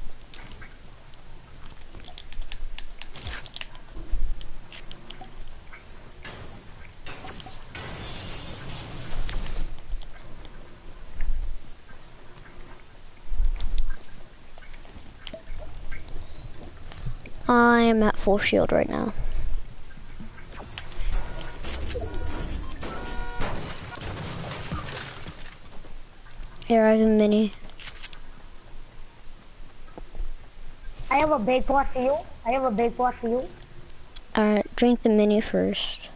I am at full shield right now. Big pot for you. I have a big pot for you. Alright, drink the mini first.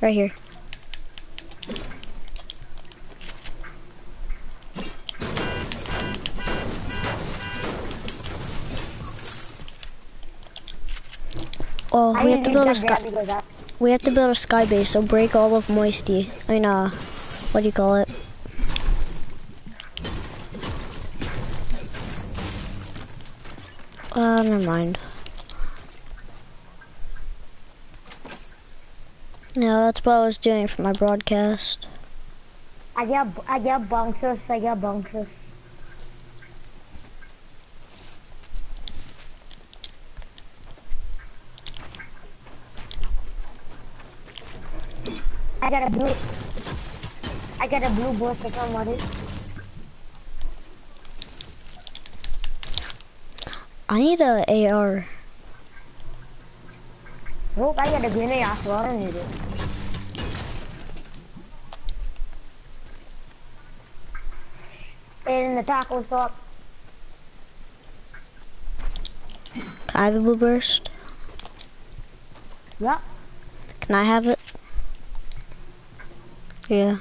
Right here. Oh, I we have to build a sky. We have to build a sky base, so break all of Moisty. I mean, uh, what do you call it? Uh, never mind. No, that's what I was doing for my broadcast. I get I get bouncers. I get bouncers. I got a blue. I got a blue burst for somebody. I need a AR. Nope, I got a grenade. I swear I need it. In the taco shop. Can I have a blue burst? Yep. Can I have it? Yeah.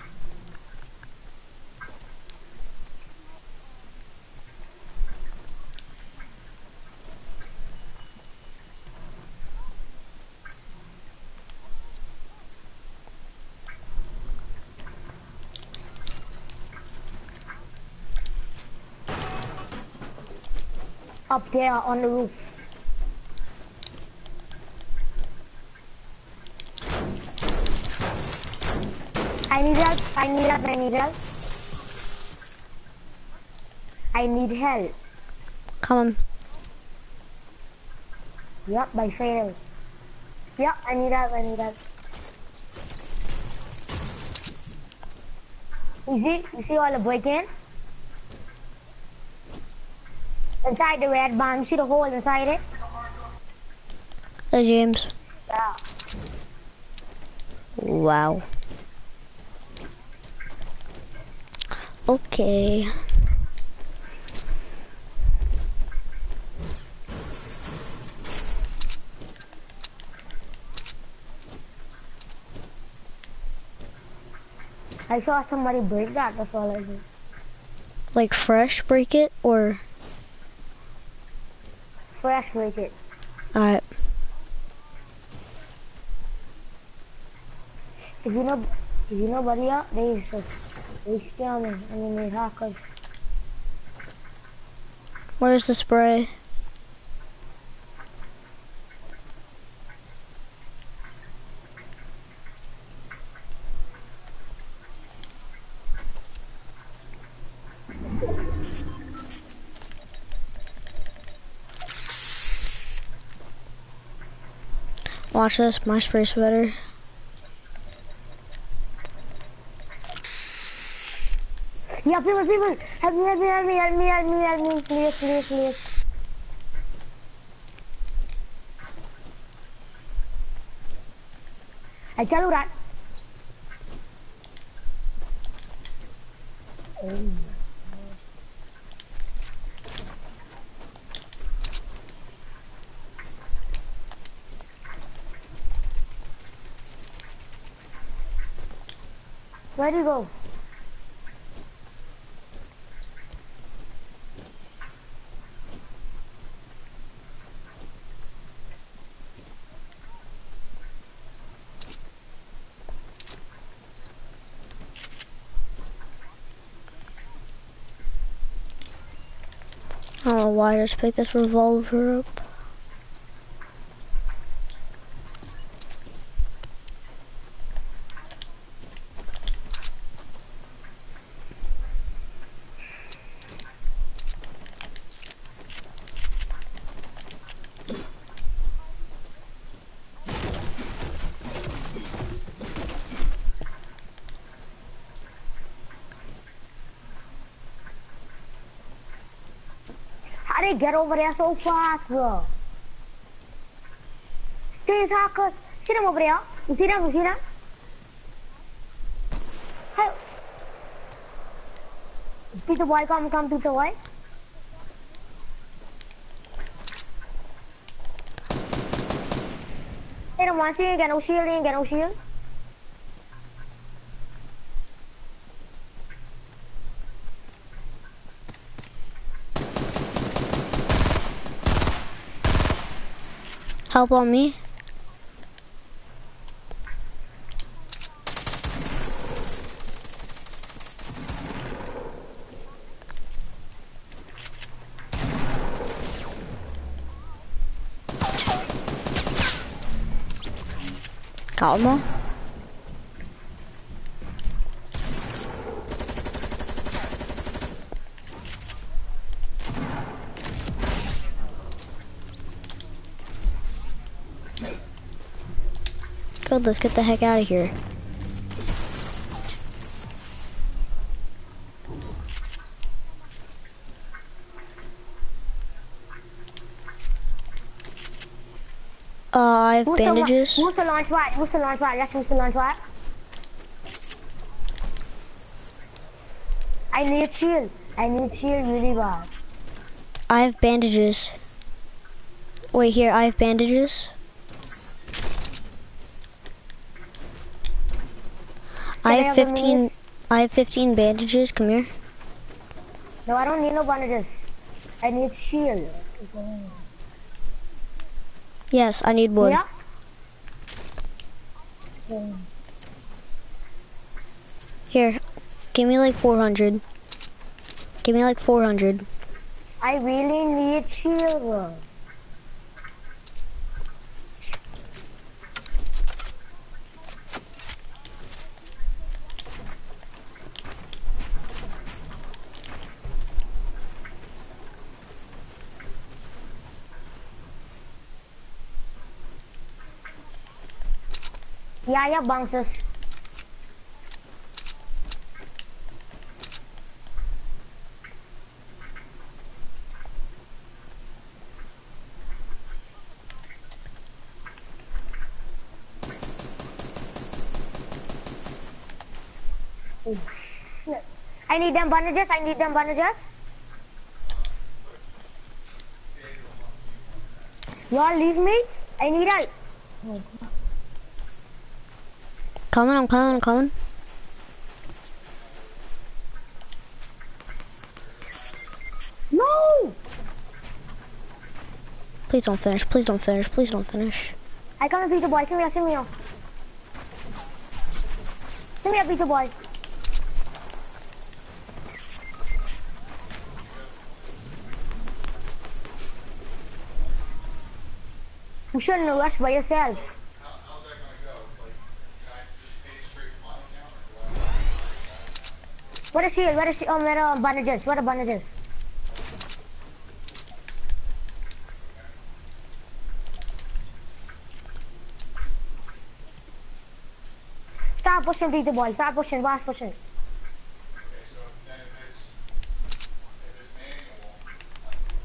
Up there on the roof. I need help. I need help. I need help. I need help. Come on. Yep, by fail. Yep, I need help. I need help. You see? You see all the break-in? Inside the red barn, you see the hole inside it? Hey, James. Yeah. Wow. Okay. I saw somebody break that, that's all I did. Like fresh break it or Fresh break it. alright. If you know, if you know buddy out, they just, they scamming, I mean they hackers. Where's the spray? Watch this, my spray's better. Yeah, people, people, help me, help me, help me, help me, help me, help me, please, please, please. I tell you that. Oh. Where'd go? I don't know why I just picked this revolver up. They get over there so fast, bro? These hackers. See them over there? You see them? You see them? Hey. Peter boy, come, come, Peter boy. Hey, don't want to see you, get no shield, get no shield. Help on me. Calma. Good, let's get the heck out of here. Uh, I have Who's the, la- bandages. the launch pad? Who's the launch pad? Let's use the launch pad. I need shield. I need shield really bad. I have bandages. Wait, here, I have bandages. I have have 15. I have 15 bandages, come here. No, I don't need no bandages. I need shield. Yes, I need wood. Yeah? Here, give me like 400. Give me like 400. I really need shield. Oh. I need them bandages, I need them bandages. Y'all leave me? I need help. Coming, I'm coming, I'm coming. No! Please don't finish, please don't finish, please don't finish. I can't beat the boy. Come here, come here. Come here, beat the boy. You shouldn't rushed by yourself. What is shield? What is shield? Oh, where oh, are bandages? What are bandages? Stop pushing, Peter boy. Stop pushing. Last pushing.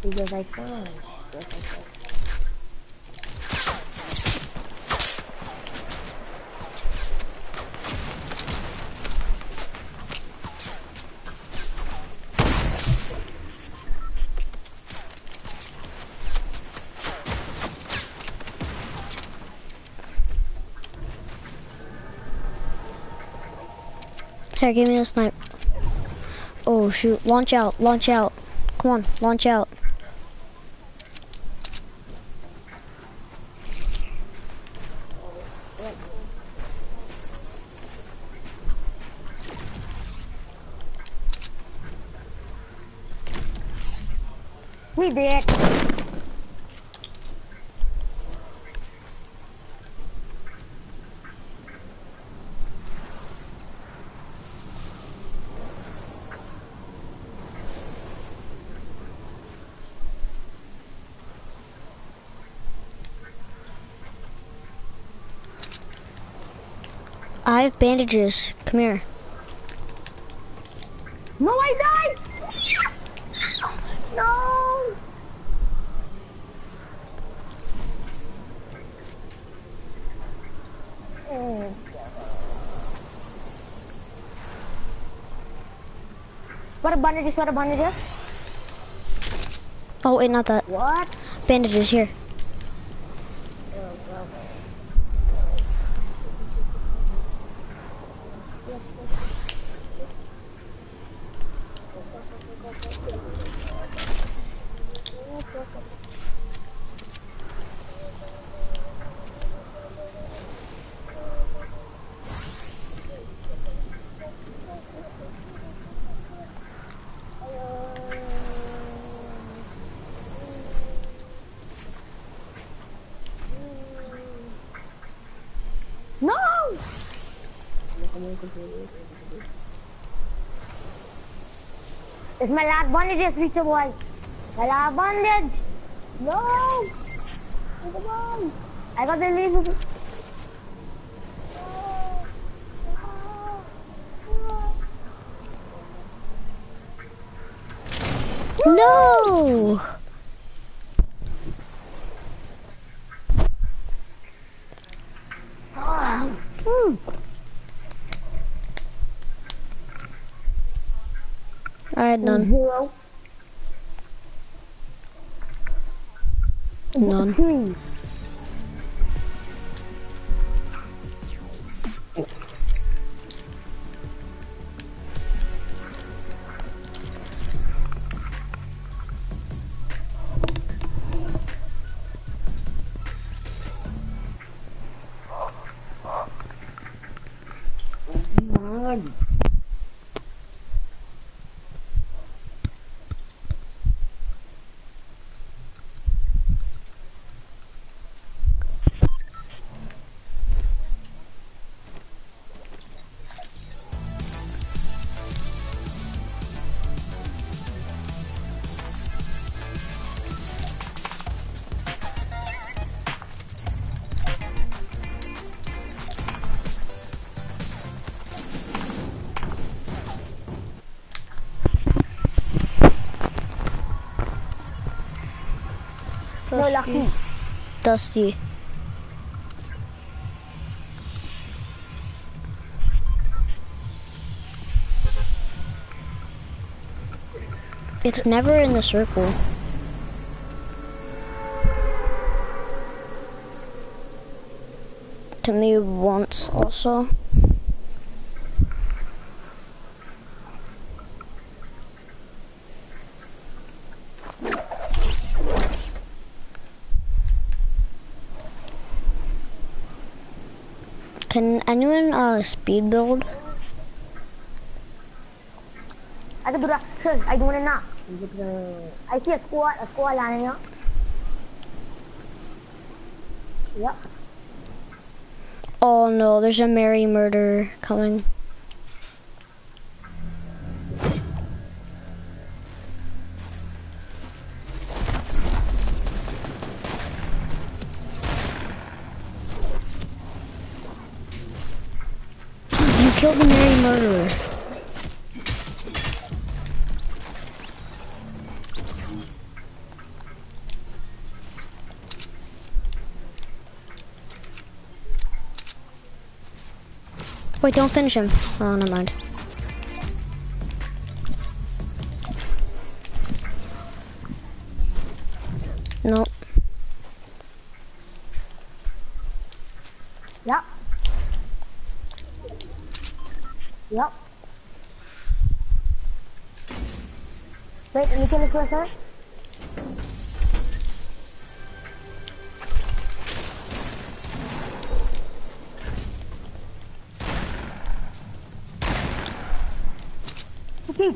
He goes like, oh. Here, give me the snipe. Oh shoot, launch out, launch out. Come on, launch out. We did. I have bandages. Come here. No, I died! No! What a bandages, what a bandages? Oh wait, not that. What? Bandages here. No! It's my last bandages, Victor boy. My last bandage. No! Come on. I got the leave. No! Alright. Zero. Lucky. Dusty. It's never in the circle. To me once also. Can anyone uh speed build? Ada berat. Sir, I don't wanna knock. I see a squad, a squad lining up. Yep. Oh no, there's a Mary murderer coming. Wait, don't finish him. Oh, never mind. Nope. Yep. Yep. Wait, you can request her?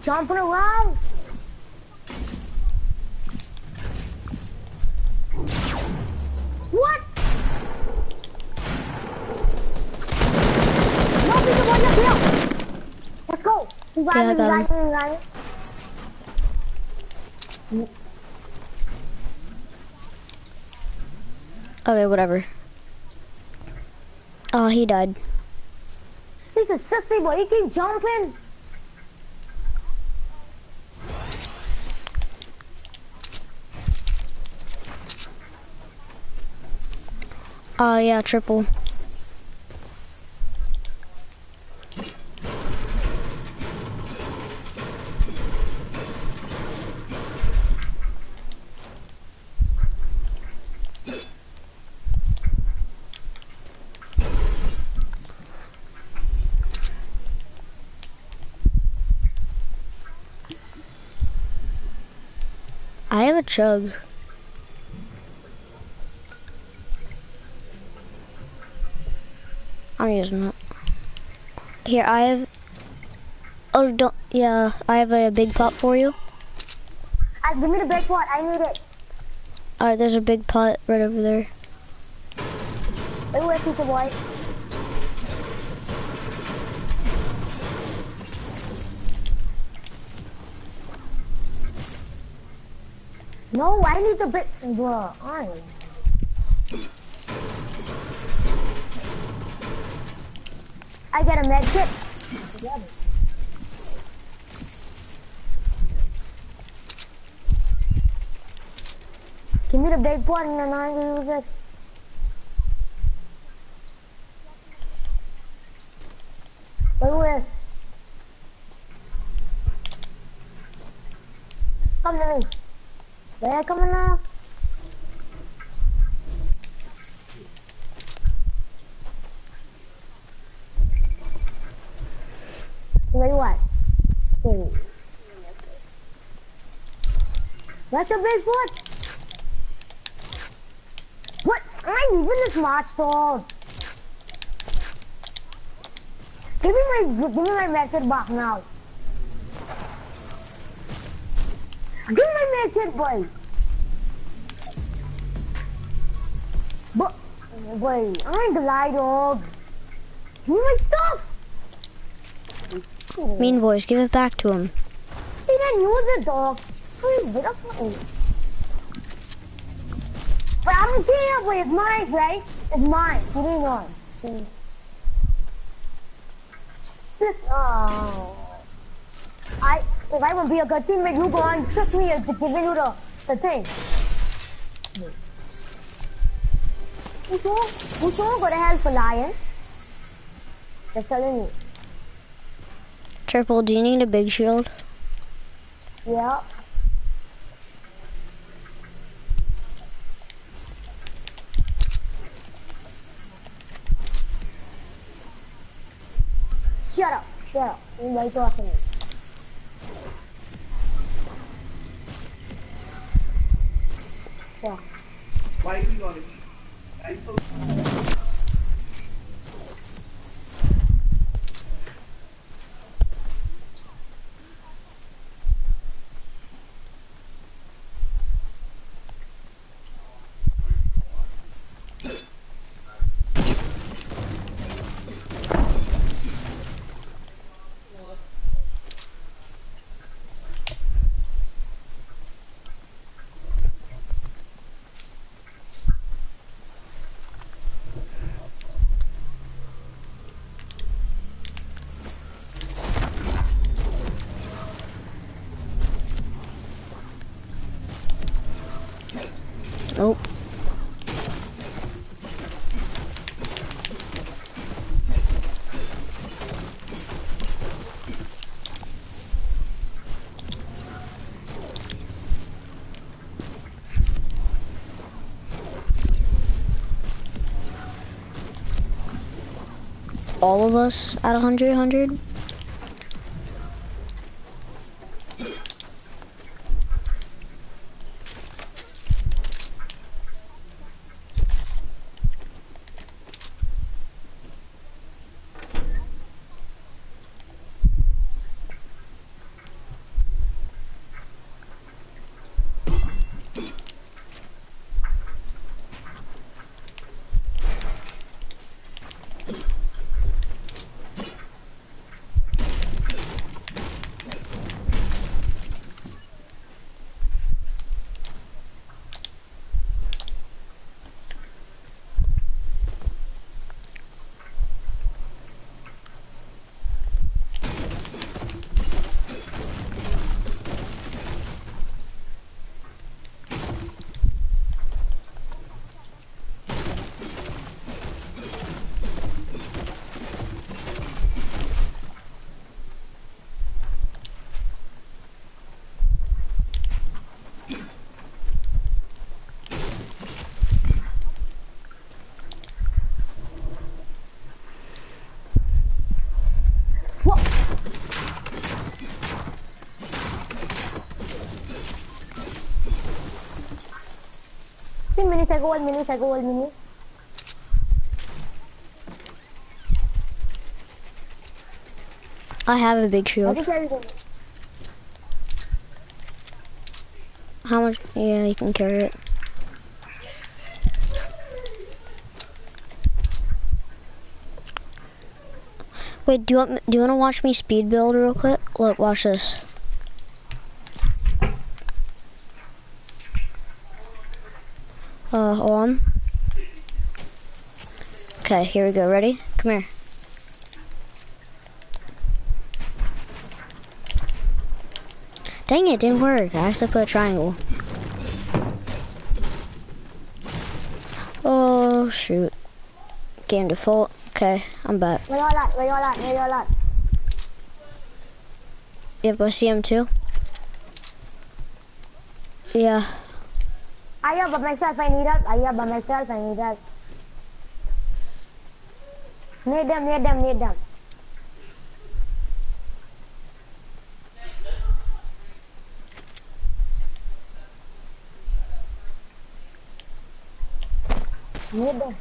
Jumping around. What? No, he's the one up here. Let's go. He's Yeah, riding, he's riding, he's riding. Okay, whatever. Oh, he died. He's a sissy boy. He keep jumping. Oh, yeah, triple. I have a chug. Using it. Here, I have. Oh, don't. Yeah, I have a big pot for you. Uh, give me the big pot. I need it. Alright, there's a big pot right over there. Wait, wait, pizza boy. No, I need the bits, bro. I. I get a med kit. Give me the big pot and then I will use it. Wait, wait. Come to me. Where come on now? Wait, what? Wait. That's a big foot. What? I'm even this much, dog. Give me my give me my method back now. Give me my method, boy. But boy, I ain't the lie, dog. Give me my stuff. Mean voice, give it back to him. He didn't use it, dog. Please get up on me. But I'm saying, boy, it's mine, right? It's mine. What do you want? Oh. I, if I would be a good teammate, you go and trick me into giving you the, the thing. Who's all, who's all gonna help a lion? They're telling you. Triple, do you need a big shield? Yeah. Shut up, shut up. Anybody talking to me? Yeah. All of us at 100, 100. See mini cycle, one mini cycle, one mini. I have a big shield. How much? Yeah, you can carry it. Wait, do you want do you want to watch me speed build real quick? Look, watch this. Uh, hold on. Okay, here we go. Ready? Come here. Dang it, didn't work. I have to put a triangle. Oh, shoot. Game default. Okay, I'm back. Where y'all at? Where y'all at? Where y'all at? Yep, I see him too. Yeah. I am by myself, I need help. I am by myself, I need help. Need them, need them, need them. Need them.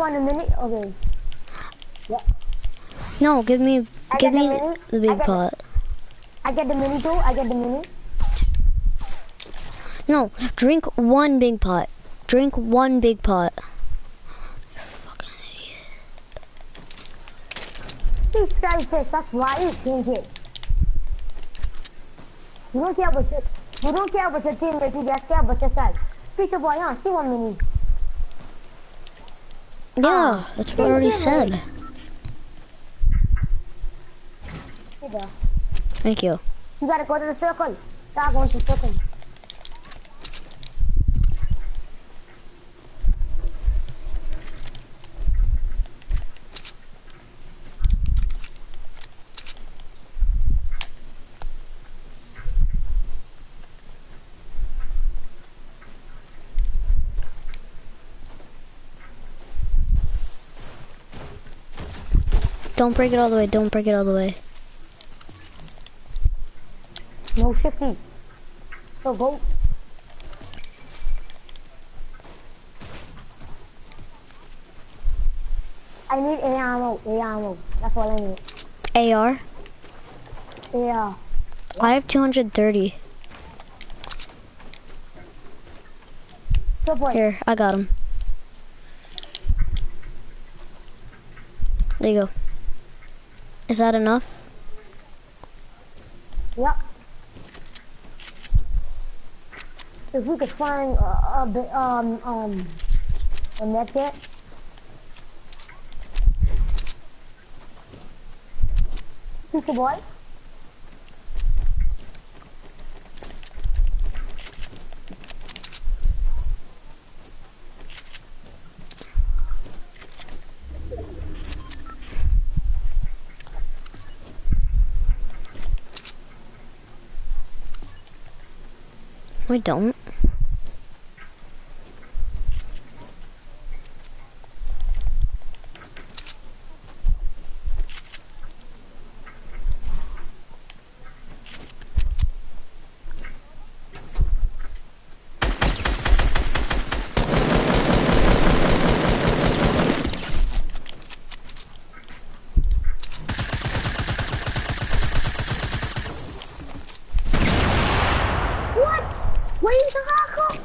You want a minute? Okay. No, give me, I give me the the I big the- pot. I get the mini too. I get the mini. No, drink one big pot. Drink one big pot. He's selfish. That's why he's thinking. You don't care about your, you don't care about your teammate. You just care about yourself. Peter boy, huh? See one mini. Yeah, ah, that's what I already said. Thank you. You gotta go to the circle. Go to the circle. Don't break it all the way. Don't break it all the way. No shifty. Go, go. I need A ammo. A ammo. That's all I need. AR. Yeah. I have 230. Good boy. Here, I got him. There you go. Is that enough? Yep. if we could find a, um, um, a med kit. Pizza boy. We don't. What? Wait the hacker?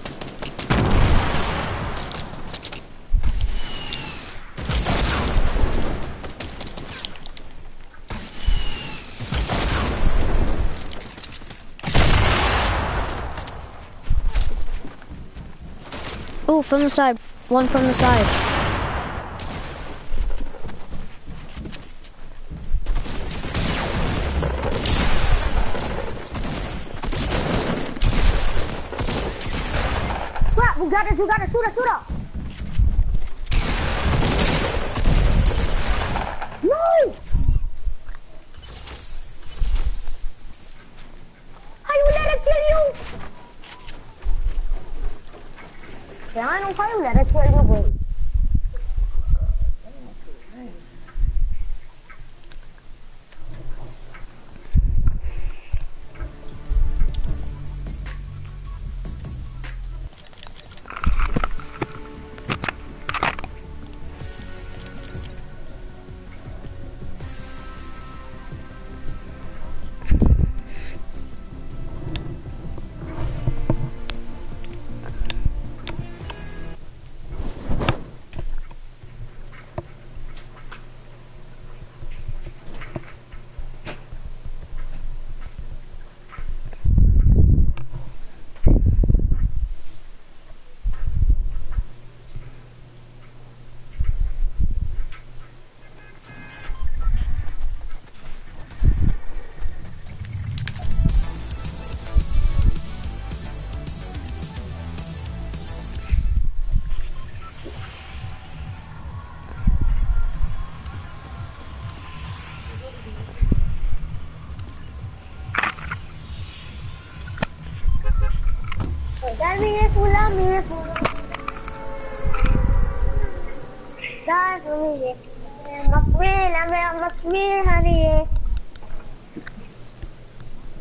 Oh, from the side. One from the side. Crap, we got it, we got it, shoot it, shoot it.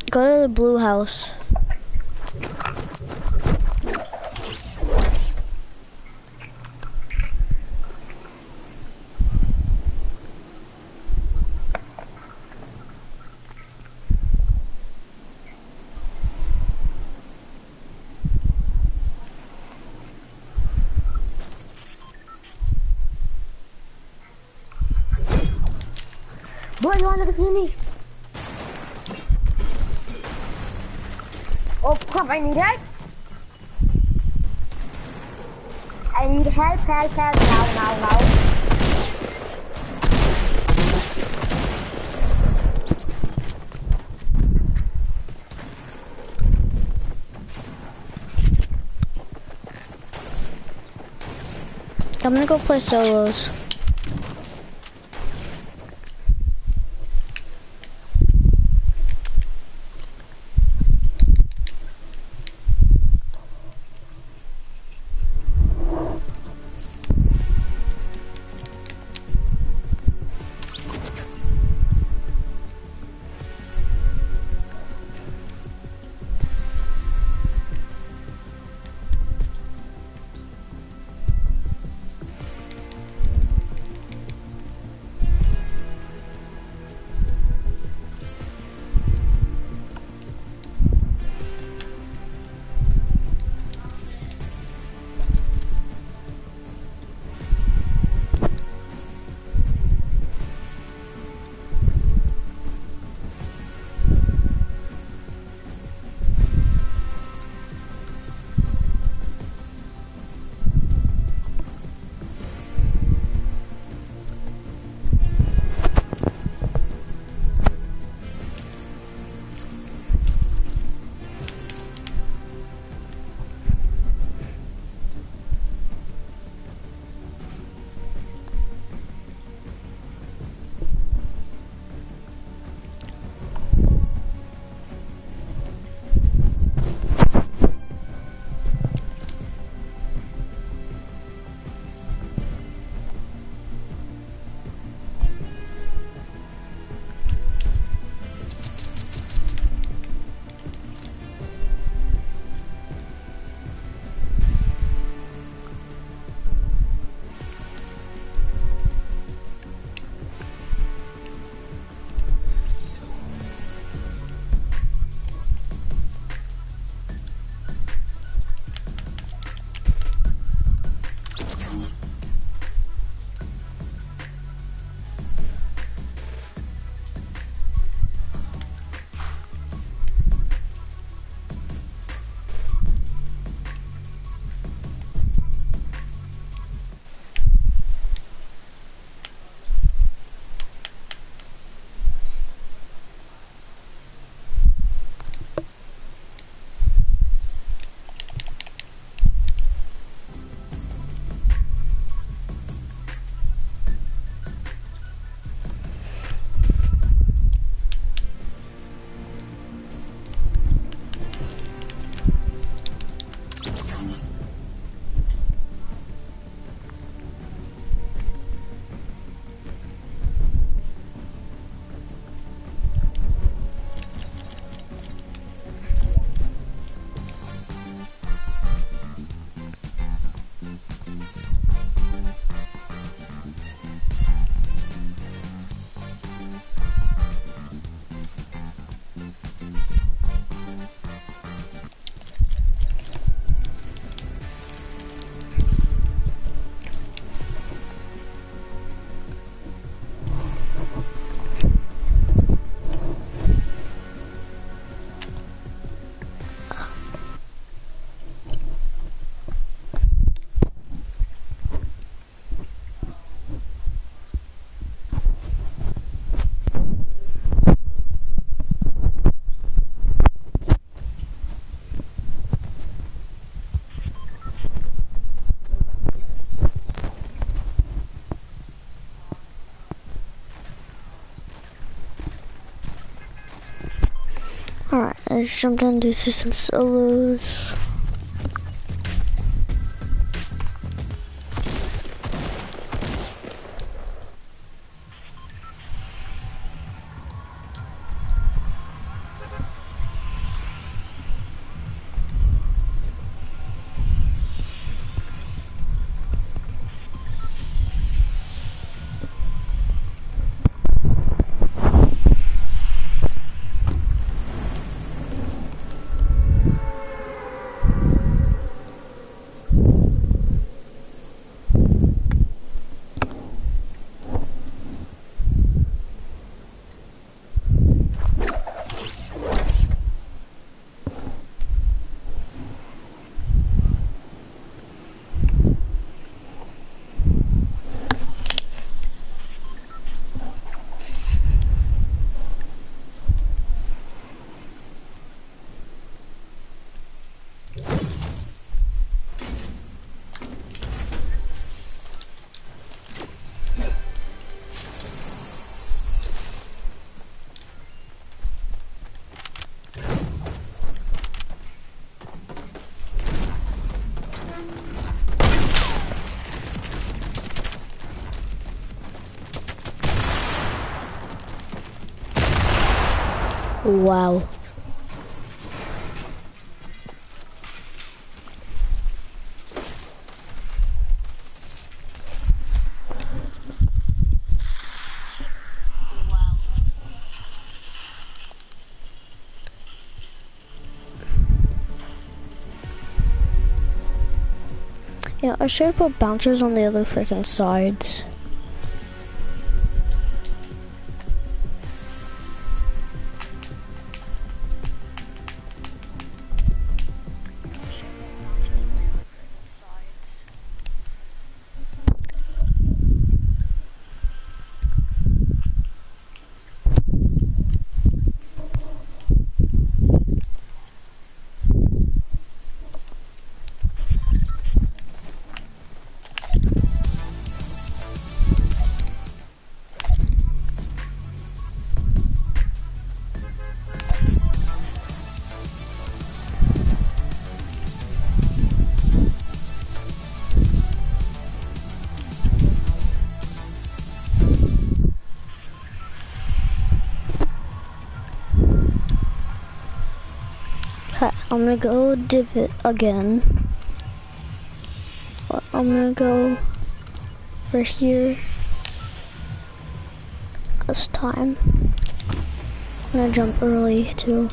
Go to the blue house. Wanna see me? Oh crap, I need help. I need help, help, help, now, now, now. I'm gonna go play solos. I just jumped into some solos. Wow. Yeah, I should put bouncers on the other freaking sides. I'm gonna go dip it again. I'm gonna go for here this time. I'm gonna jump early too.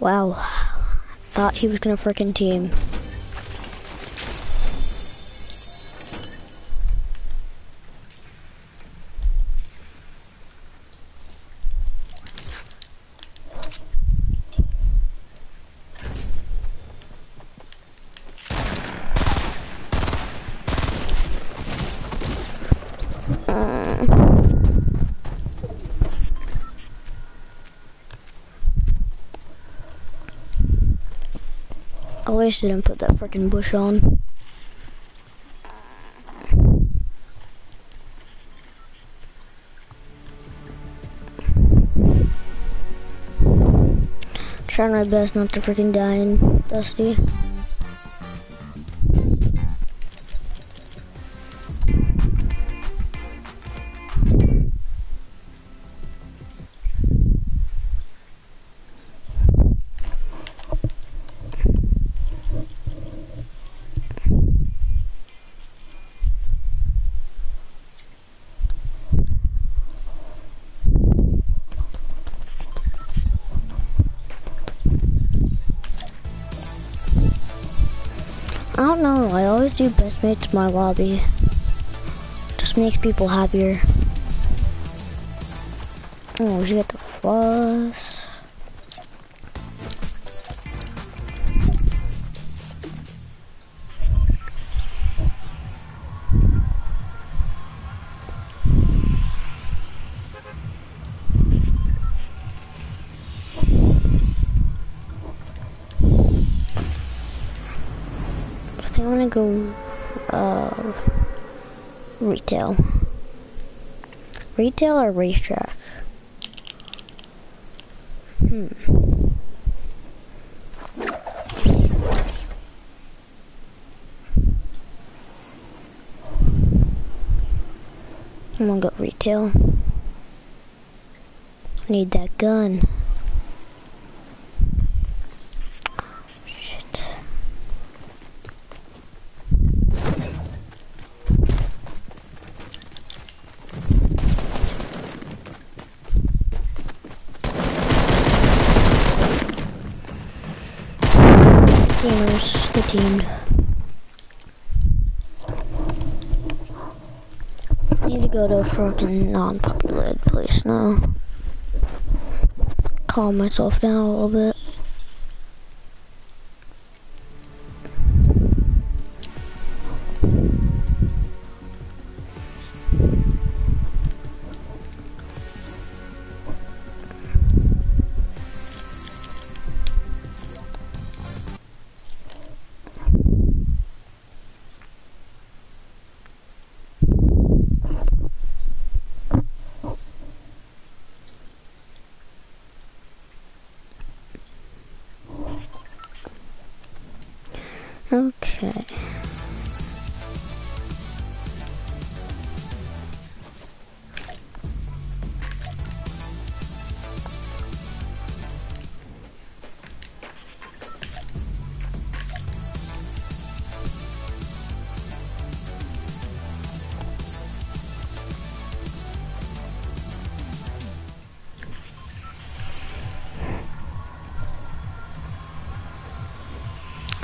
Wow. Thought he was gonna freaking team. I wish I didn't put that freaking bush on. Trying my best not to freaking die in Dusty. Do best mates my lobby. Just makes people happier. Oh, she got the floss. Retail or racetrack? Hmm. I'm gonna go retail. Need that gun. Shit. Gamers, they teamed. Need to go to a fucking non-populated place now. Calm myself down a little bit.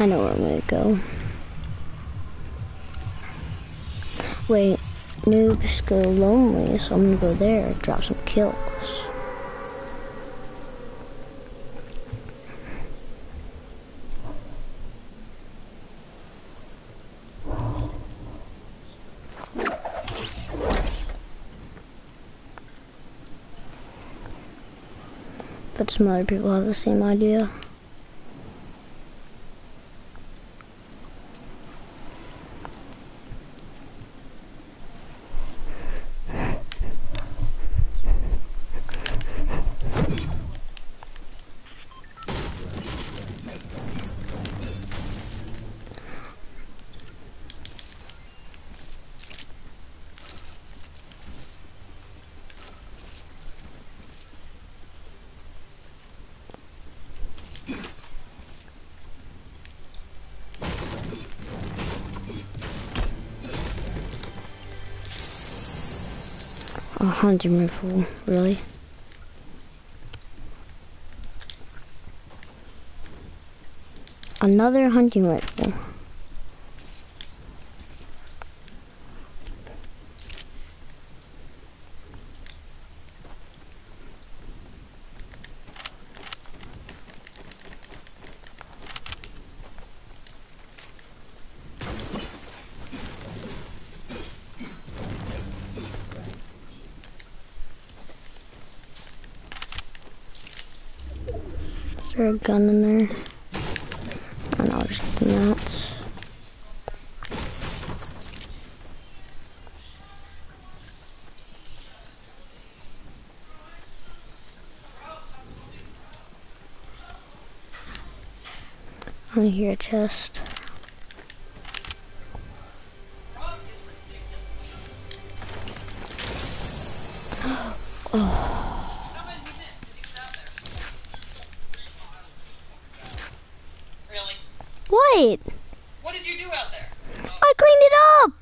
I know where I'm gonna go. Wait, noobs go lonely, so I'm gonna go there and drop some kills. But some other people have the same idea. Hunting rifle, really? Another hunting rifle. There a gun in there? Oh no, just the mats. I hear a chest. Really? Oh. What? What did you do out there? I cleaned it up.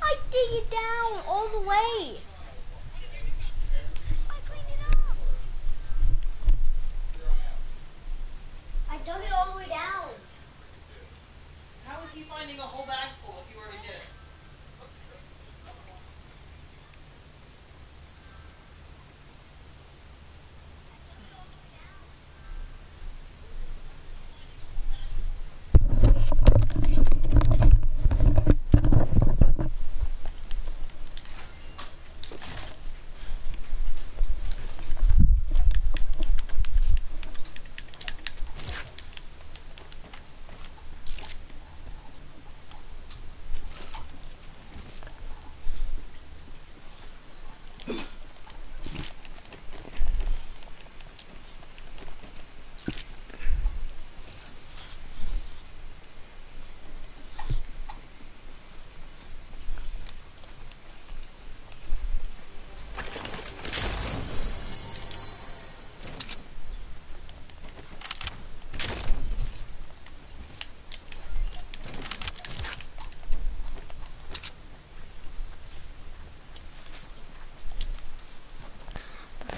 I dig it down all the way. I cleaned it up. I dug it all the way down. How is he finding a whole bag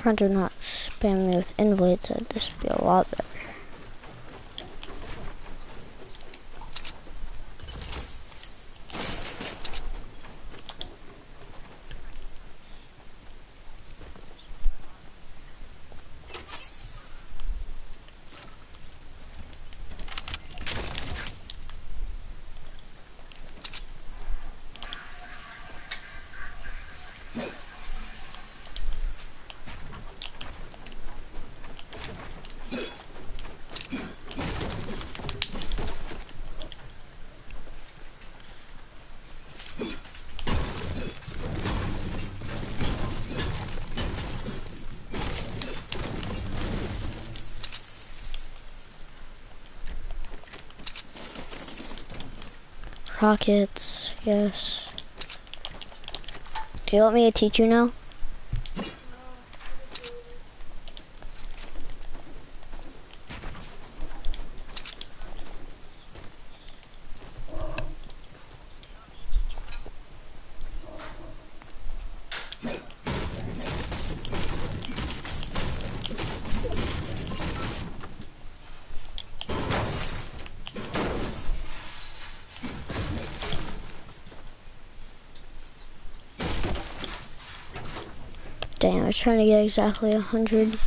Friends would not spam me with invites, I'd just be a lot better. Rockets, yes. Do you want me to teach you now? trying to get exactly 100.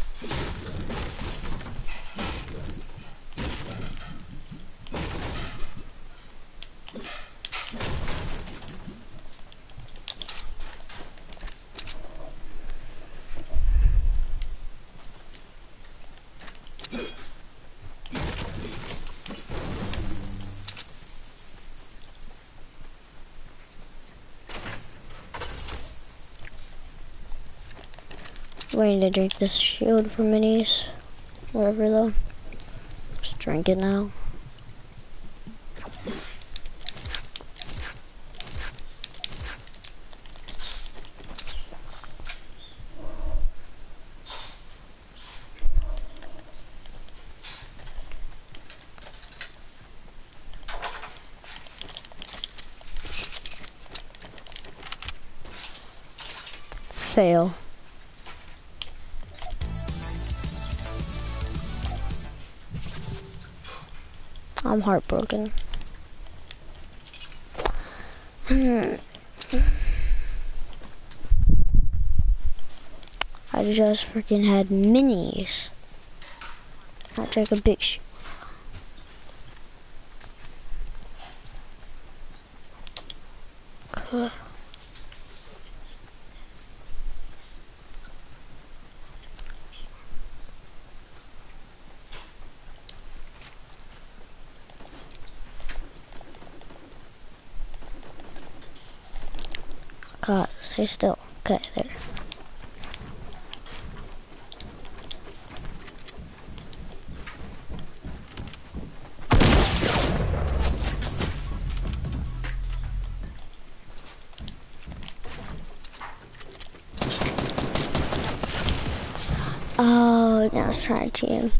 need to drink this shield for minis. Whatever though. Just drink it now. I'm heartbroken. Hmm. I just freaking had minis. Not take a big sh Cool. God, stay still. Okay, there. Oh, now it's trying to team.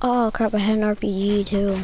Oh crap, I had an RPG too.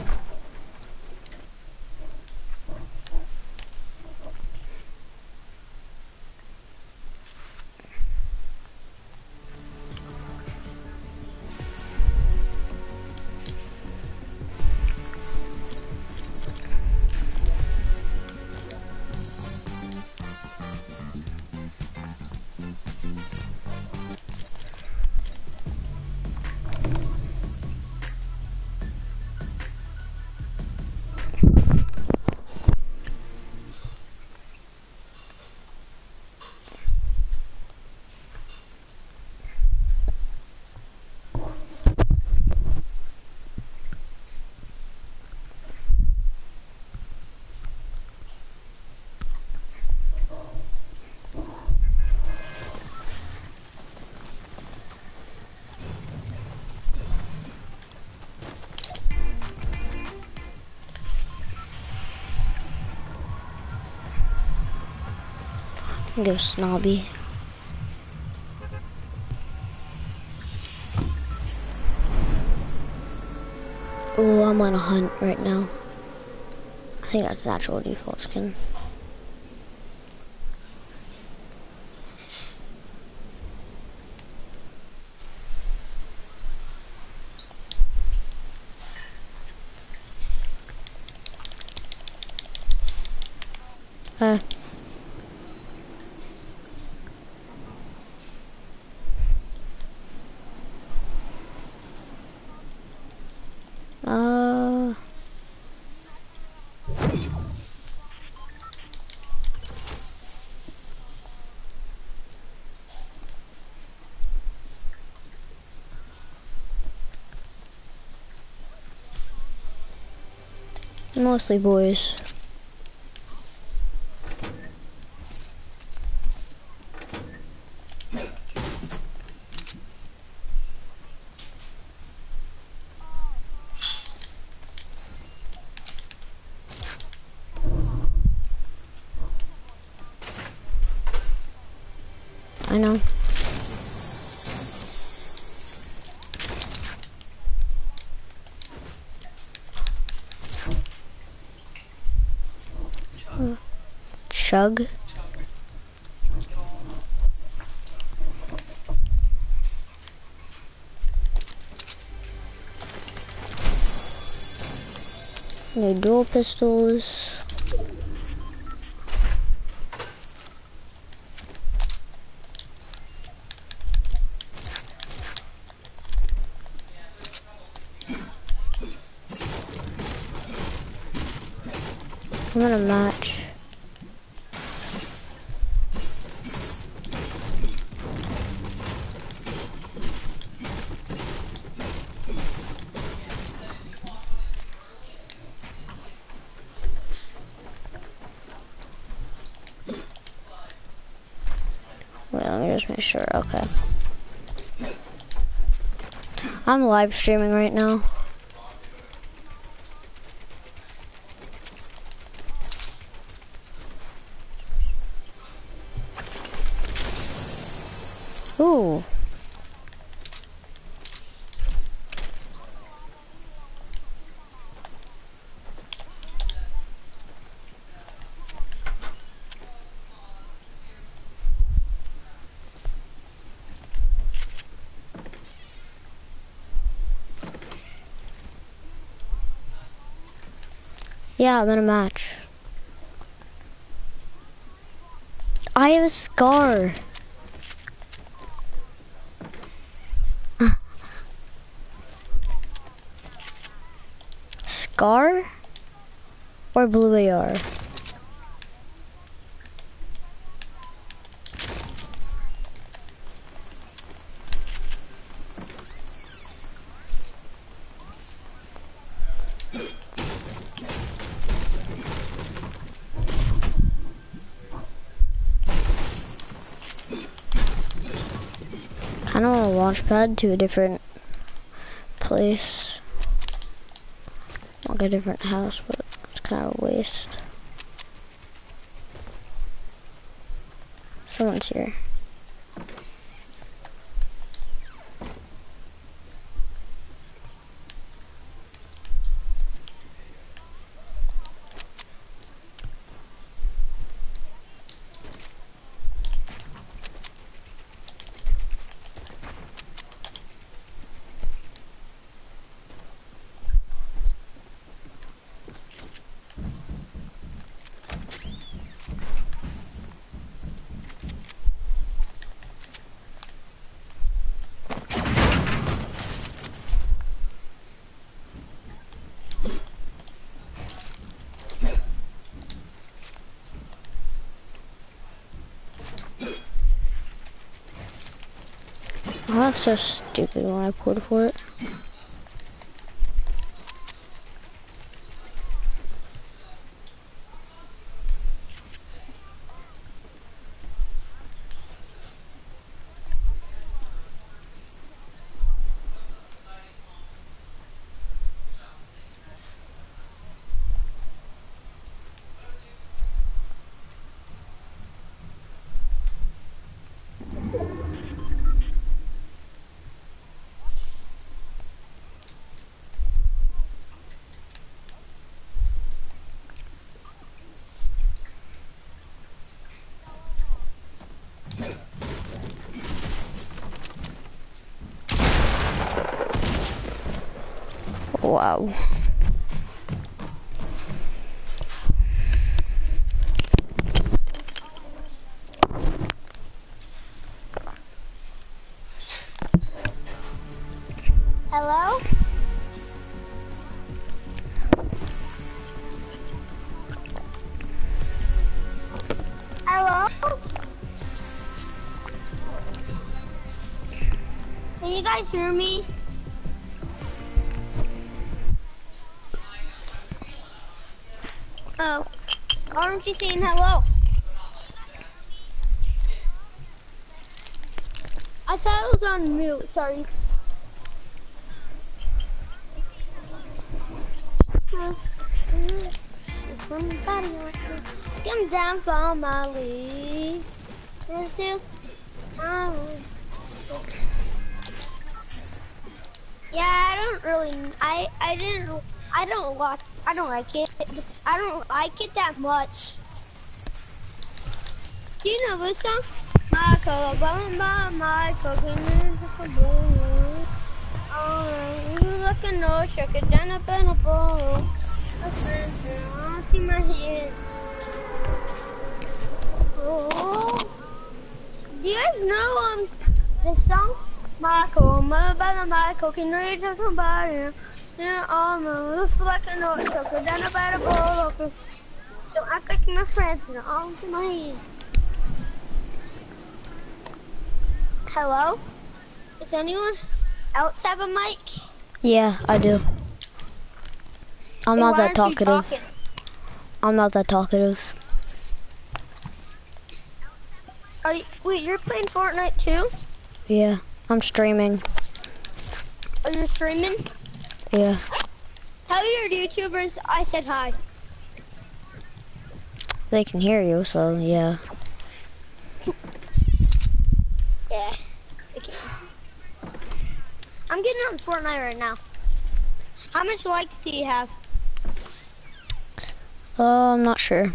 Go snobby. Oh, I'm on a hunt right now. I think that's natural default skin. Uh, uh, mostly boys. I know. Chug. New dual pistols. I'm gonna match. Sure. Okay. I'm live streaming right now. Ooh. Yeah, I'm in a match. I have a scar. Scar or blue AR? Kind of pad to a different place. Like a different house, but it's kind of a waste. Someone's here. That's so stupid when I pulled for it. Wow. Hello? Hello? Can you guys hear me? Aren't saying hello? I thought it was on mute, sorry. Come down from my. Yes, you. Yeah, I don't really. I I didn't. I don't watch. I don't like it. I don't like it that much. Do you know this song? Michael, Obama, Michael, a boy? Oh, you looking no, shook it down up in a bowl. A friend, I'll my hands. Oh, do you guys know um this song? Michael, my Michael, can you just somebody? Yeah, oh no, looks like a no, shook it down up in a. Okay. Don't act like my friends, and I'll see my hands. Hello? Does anyone else have a mic? Yeah, I do. I'm Then not why that talkative. talking? I'm not that talkative. Are you, wait, you're playing Fortnite too? Yeah, I'm streaming. Are you streaming? Yeah. Tell your YouTubers I said hi. They can hear you, so yeah. Yeah. Okay. I'm getting on Fortnite right now. How much likes do you have? Uh, I'm not sure.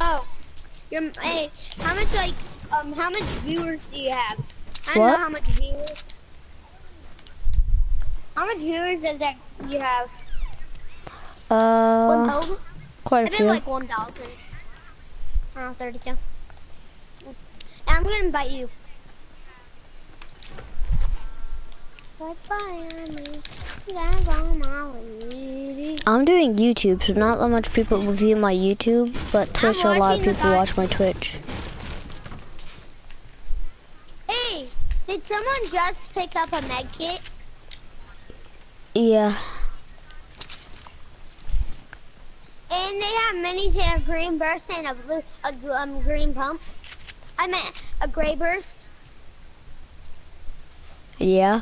Oh, you're, hey, how much like, um, how much viewers do you have? I don't What? know how much viewers. How much viewers does that you have? One Uh, thousand? quite I a think few. like 1,000. Oh, 32. I'm gonna invite you. I'm doing YouTube, so not that much people will view my YouTube, but Twitch, a lot of people watch my Twitch. Hey, did someone just pick up a med kit? Yeah. And they have minis in a green burst and a blue, a um, green pump. I meant a gray burst. Yeah.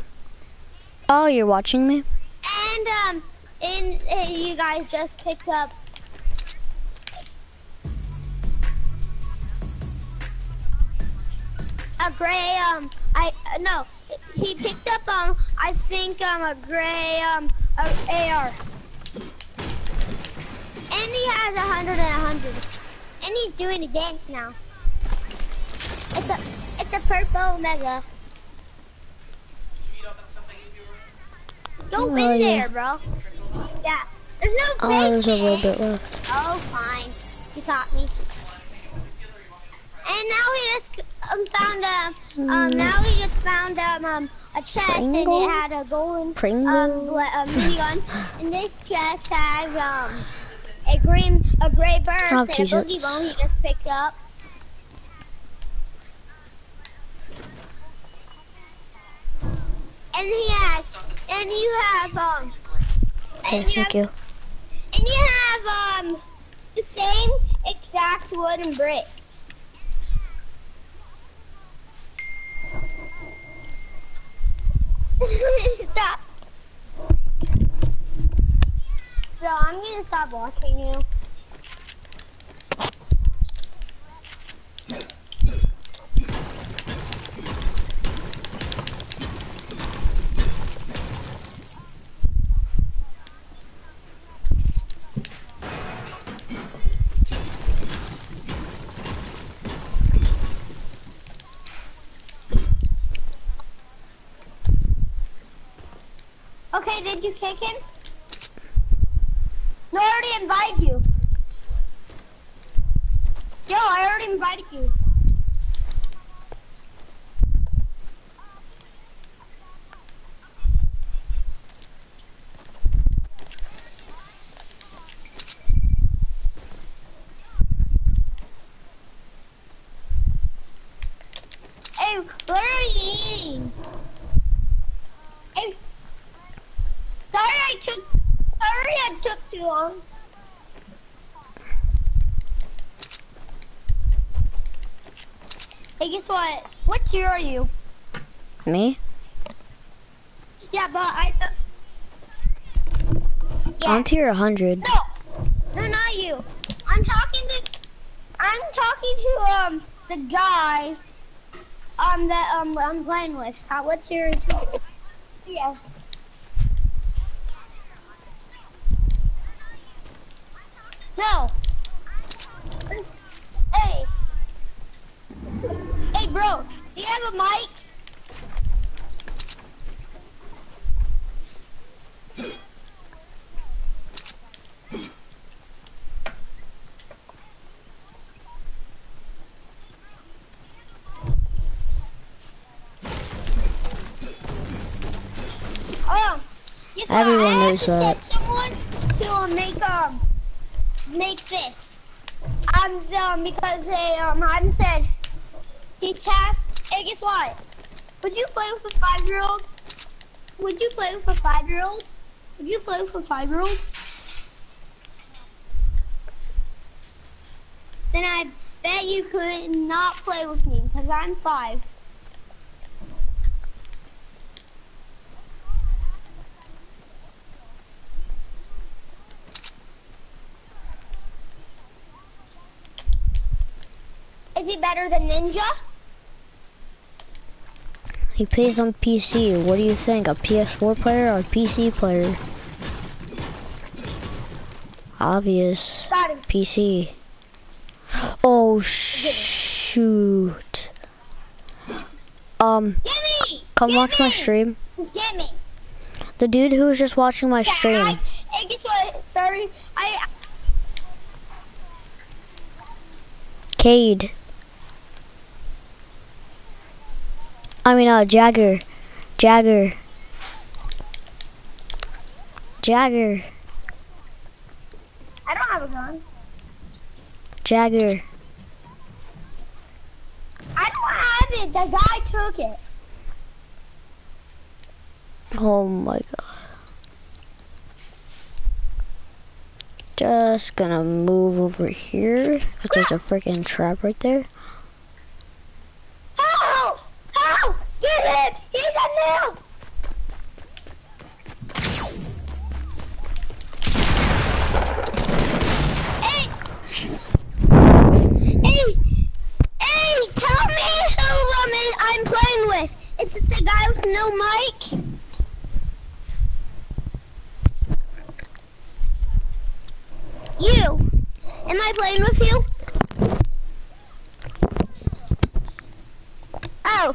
Oh, you're watching me? And um, and uh, you guys just picked up. A gray um I uh, no he picked up um I think um a gray um a AR and he has a hundred and a hundred and he's doing a dance now. It's a it's a purple mega. Go Oh, in there, bro. Yeah. There's no Oh, there's a little bit left. Oh, fine. You caught me. And now we just um, found a, um, Hmm. now we just found um, um a chest Pringle? and it had a golden Pringle? um a minigun. and this chest has um a green, a gray burst Oh, and a boogie bomb he just picked up. And he has, and you have um, Okay, and you thank have you. and you have um the same exact wooden brick. Stop. Bro, I'm gonna stop watching you. Did you kick him? No, I already invited you. Yo, I already invited you. Hey, what are you eating? Hey, sorry I took, sorry I took too long. Hey, guess what? What tier are you? Me? Yeah, but I. Yeah. I'm tier 100. No, no, not you. I'm talking to. I'm talking to um the guy um that um I'm playing with. How? What's your? Yeah. No. This- Hey. Hey, bro. Do you have a mic? Oh, guess Everyone I have to that. get someone to make um make this. Um, um because they um Adam said he's half. Hey, guess what? Would you play with a five year old? Would you play with a five year old? Would you play with a five year old? Then I bet you could not play with me because I'm five. He better than Ninja? He plays on PC. What do you think? A PS4 player or a PC player? Obvious. PC. Oh shoot. Um, me! come Get watch my stream. Just get me. The dude who was just watching my Yeah, I, stream. hey, guess what? Sorry. I Cade. I mean, uh, Jagger. Jagger. Jagger. I don't have a gun. Jagger. I don't have it. The guy took it. Oh my god. Just gonna move over here because there's a freaking trap right there. Help! Help! Get! He's a noob! Hey! Hey! Hey! Tell me who um, I'm playing with. Is it the guy with no mic? You. Am I playing with you? Oh.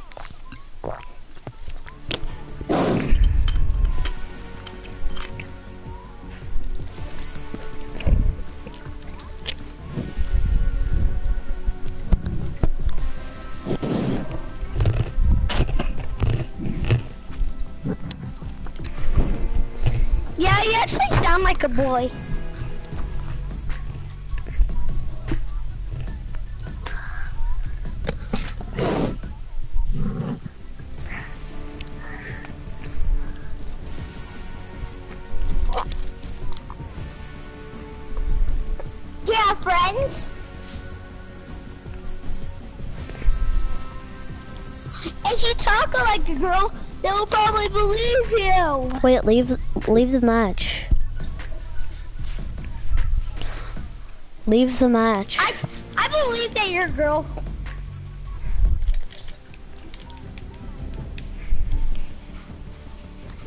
Boy. Yeah, friends. If you talk like a girl, they'll probably believe you. Wait, leave leave the match. Leave the match. I, I believe that you're a girl.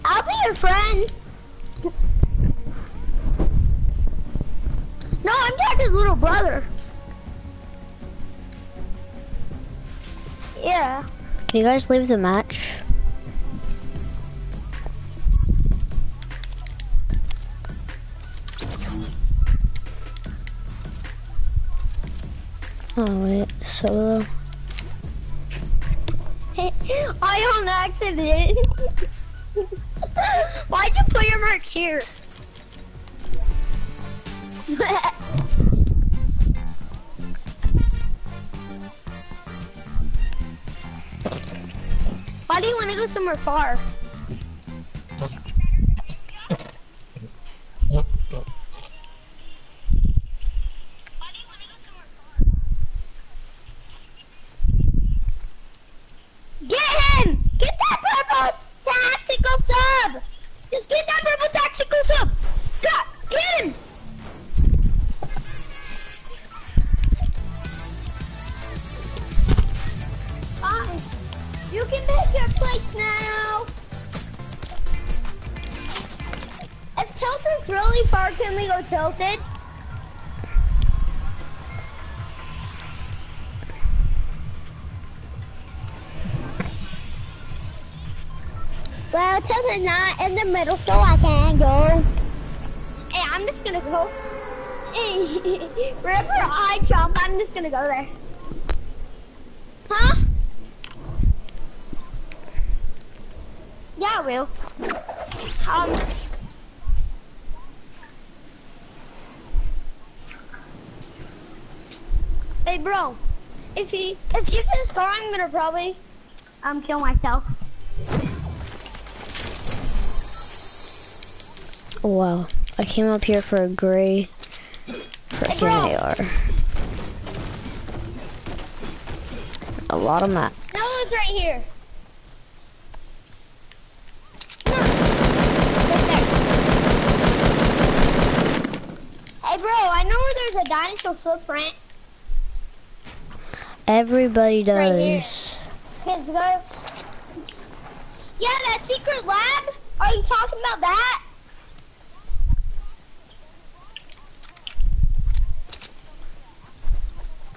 I'll be your friend. No, I'm Jack's little brother. Yeah. Can you guys leave the match? Oh wait, solo. I on accident. Why'd you put your mark here? Why do you want to go somewhere far? In the middle, so I can't go. Hey, I'm just gonna go. Hey, wherever I jump, I'm just gonna go there. Huh? Yeah, I will. Um. Hey, bro. If you if you a scar, I'm gonna probably um kill myself. Oh, wow. I came up here for a gray freaking AR. A lot of map. No, it's right here. No. Right. Hey, bro. I know where there's a dinosaur footprint. Everybody does. Right here. Kids go. Yeah, that secret lab. Are you talking about that?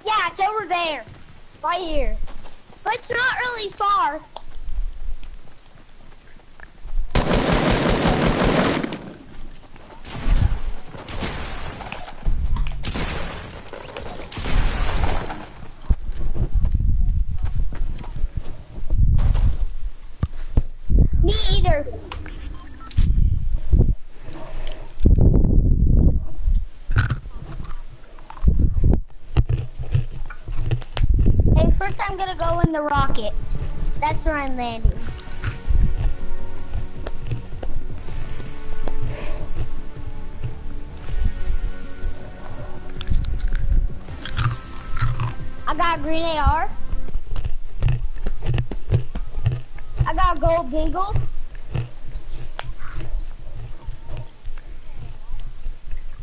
Yeah, it's over there. It's right here. But it's not really far. Me either. Hey, first I'm gonna go in the rocket. Where I'm landing. I got a green AR. I got a gold deagle.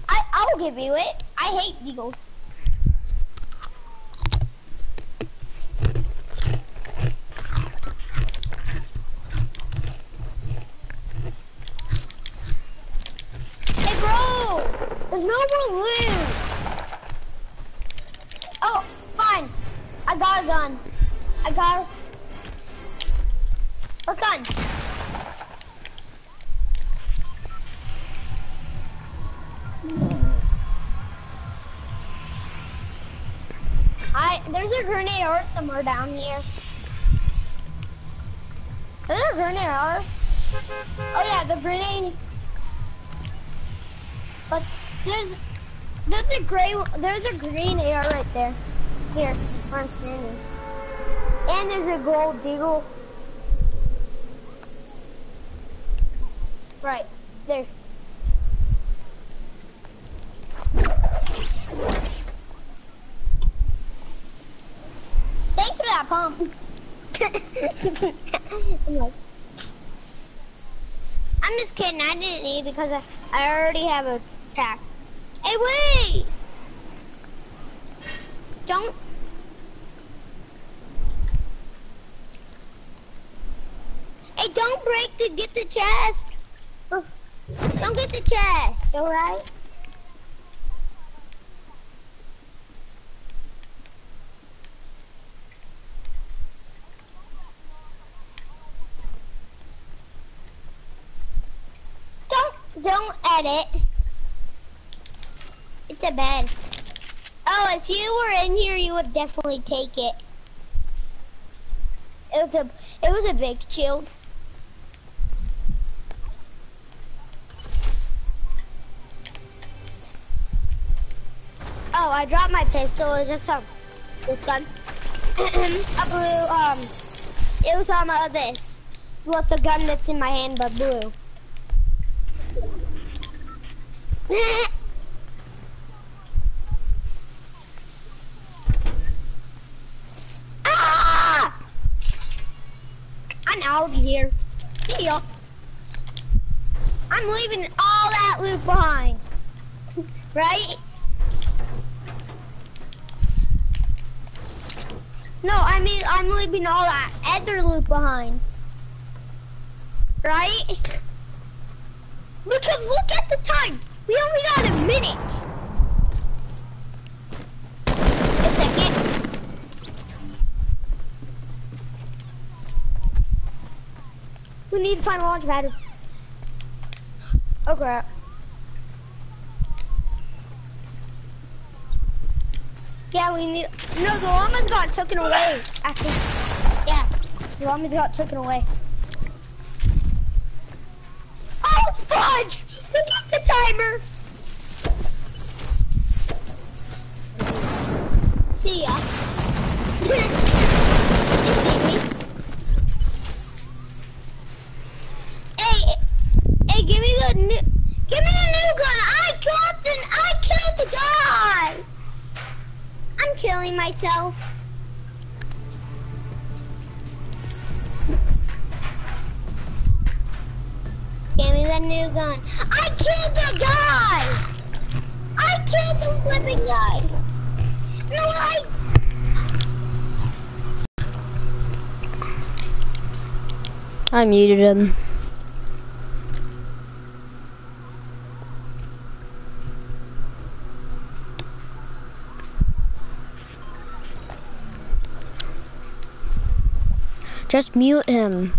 I I'll give you it. I hate deagles. Or somewhere down here. A grenade or Oh yeah, the grenade. But there's there's a gray there's a green AR right there. Here, where I'm standing. And there's a gold deagle. Right, there. Thanks for that pump. I'm like, I'm just kidding. I didn't need because I, I already have a pack. Hey, wait! Don't. Hey, don't break to get the chest. Oh, Don't get the chest, alright? Don't, edit. It's a bed. Oh, if you were in here, you would definitely take it. It was a, it was a big shield. Oh, I dropped my pistol. It was just um, this gun. a blue, um, it was on uh, this. With the gun that's in my hand, but blue. ah! I'm out of here. See ya. I'm leaving all that loot behind. right? No, I mean I'm leaving all that other loot behind. Right? Because look at the time. We only got a minute. A second. We need to find a launch pad. Oh crap. Yeah, we need. No, the llama's got taken away. Yeah, the llamas got taken away. Oh fudge! Look at the timer. See ya. you see me? Hey, hey, give me the new, give me the new gun. I killed the, I killed the guy. I'm killing myself. The flipping guy! No, I... I muted him. Just mute him.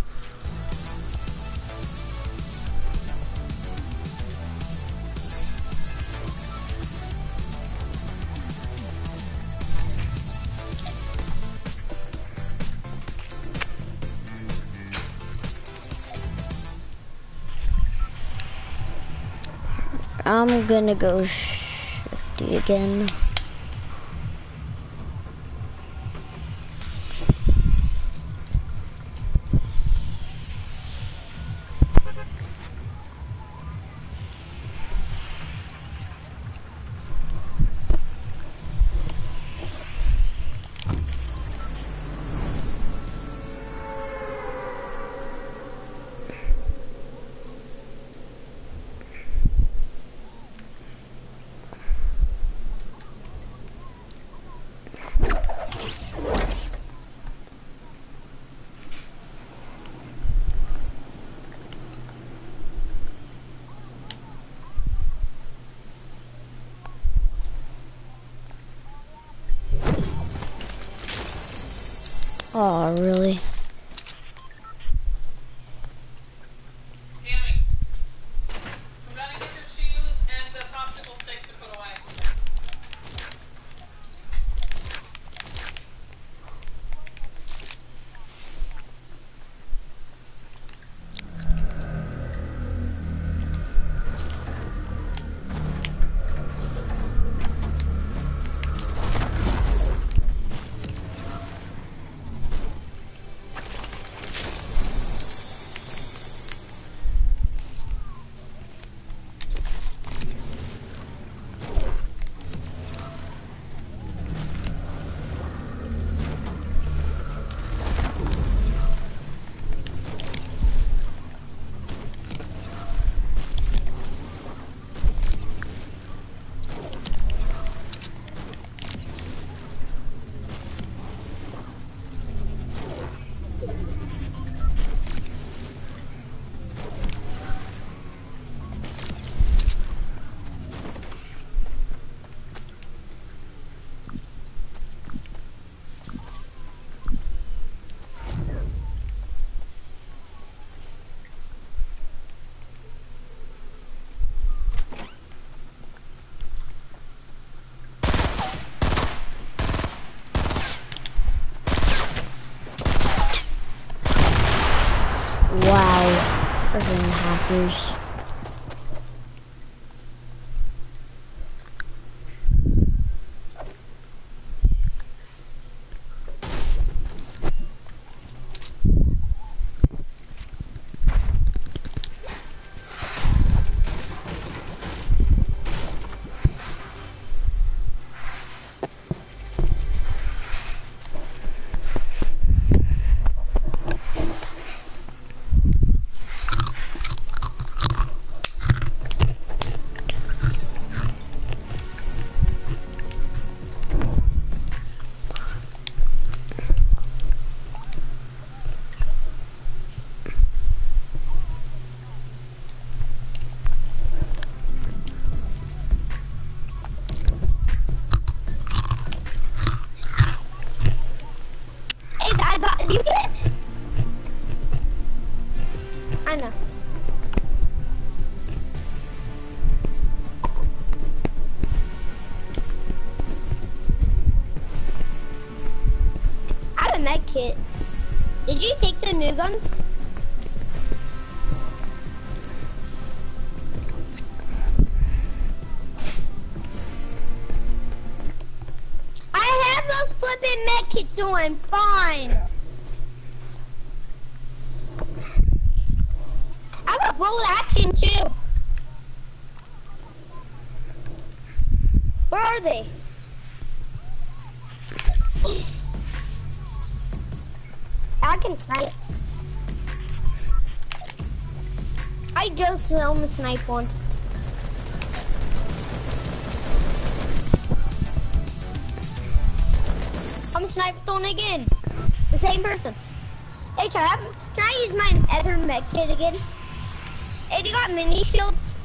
I'm gonna go shifty again. Freaking hackers. New guns? I have a flipping med kit, so I'm fine. I got bullet action too. Where are they? I can snipe. I just almost snipe one. I'm sniped one again. The same person. Hey, can I, can I use my other med kit again? Hey, do you got mini shields?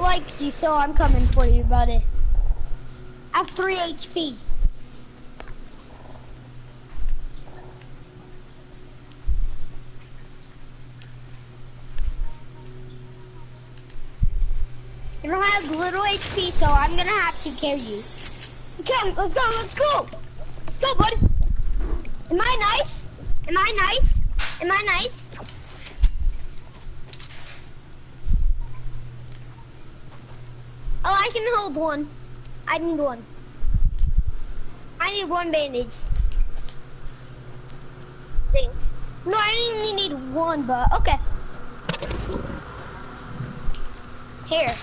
Like you, so I'm coming for you, buddy. I have 3 HP. You don't have little HP, so I'm gonna have to carry you. Come, let's go, let's go! Let's go, bud! Am I nice? Am I nice? Am I nice? can hold one. I need one. I need one bandage. Thanks. No, I only need one, but okay. Here.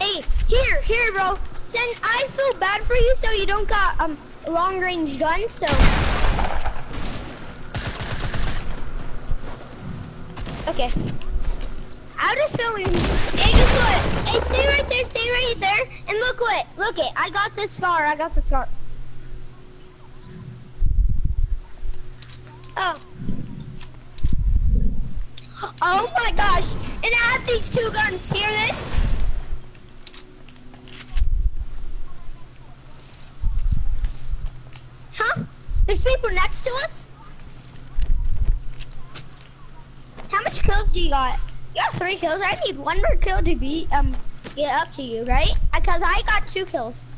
Hey, here, here, bro. Since I feel bad for you, so you don't got um long range guns, so. Okay. How does feeling Hey, stay right there, stay right there, and look what, look it. I got the scar. I got the scar. Oh. Oh my gosh! And I have these two guns. Hear this? Huh? There's people next to us? How much kills do you got? You got three kills. I need one more kill to be um get up to you, right? Because I got two kills.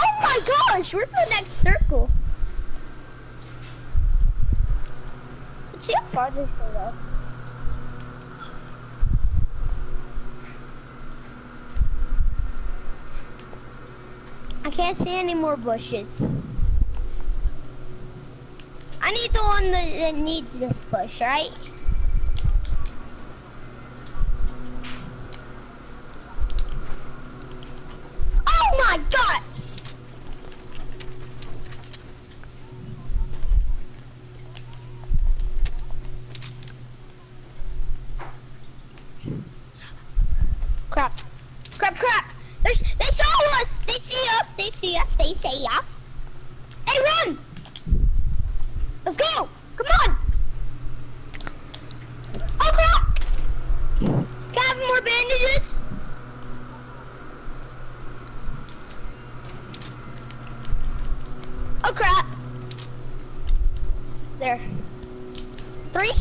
Oh my gosh, we're in the next circle. Let's see how far this can go. I can't see any more bushes. I need the one that, that needs this push, right? Oh my god! Crap. Crap, crap. There's, they saw us. They see us. They see us. They see us. Hey, run! Let's go! Come on! Oh crap! Can I have more bandages? Oh crap! There. Three?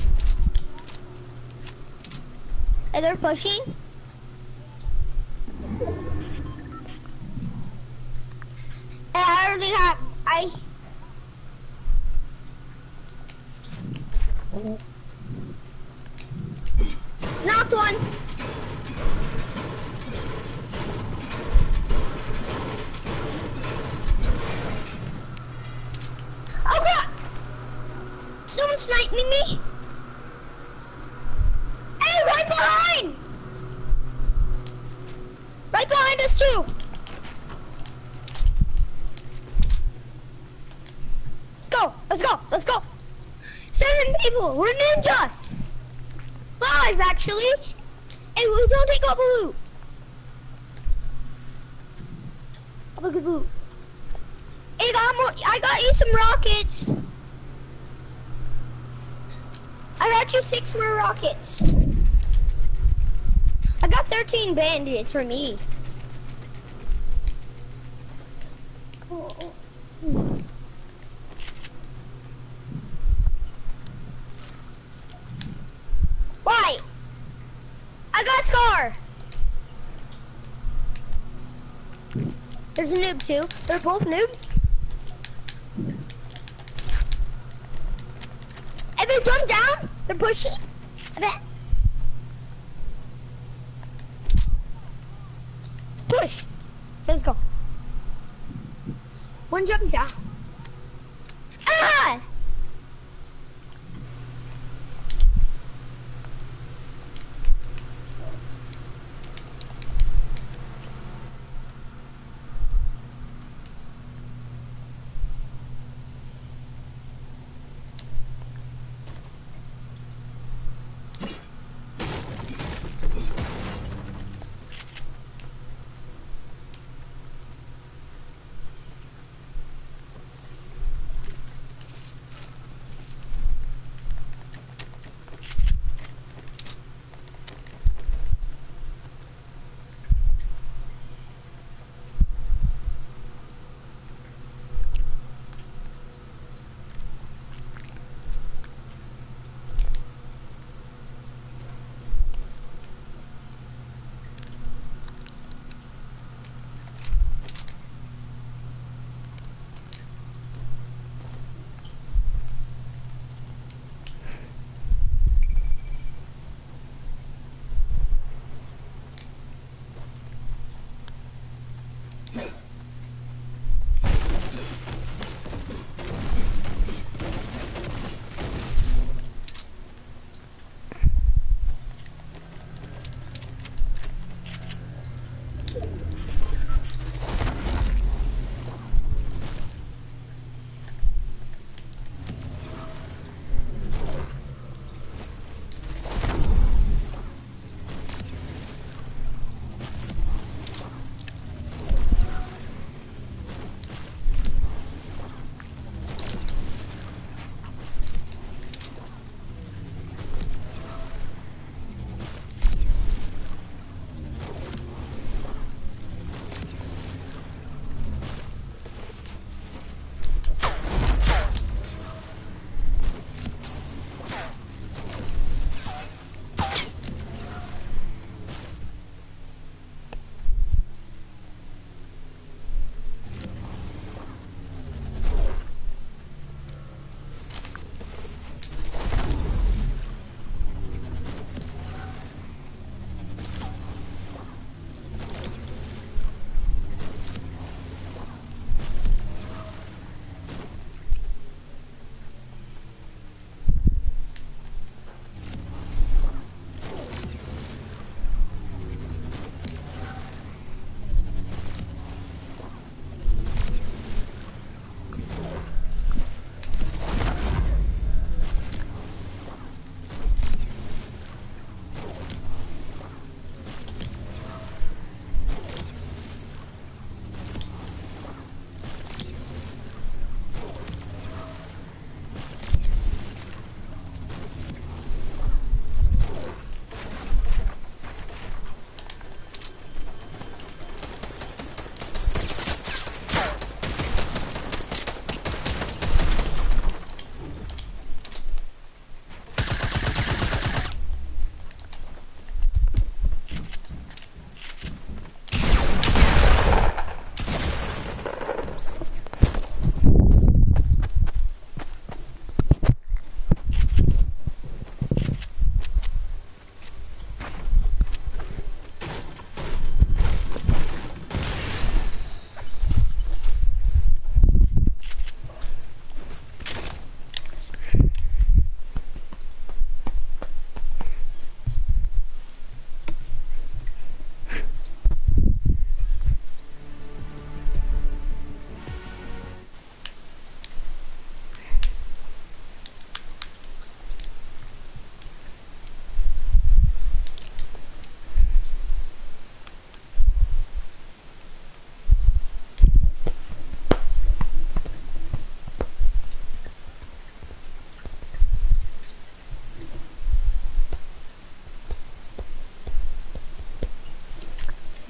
And they're pushing? And I already have, I Knocked one. Oh crap! Someone sniping me. Hey, right behind! Right behind us too. Let's go. Let's go. Let's go. Seven people. We're ninja. Five actually. Hey, we don't take all the loot. Look at the loot. Hey, got more. I got you some rockets. I got you six more rockets. I got 13 bandits for me. Why? I got Scar. There's a noob too. They're both noobs. And they jump down. They're pushing.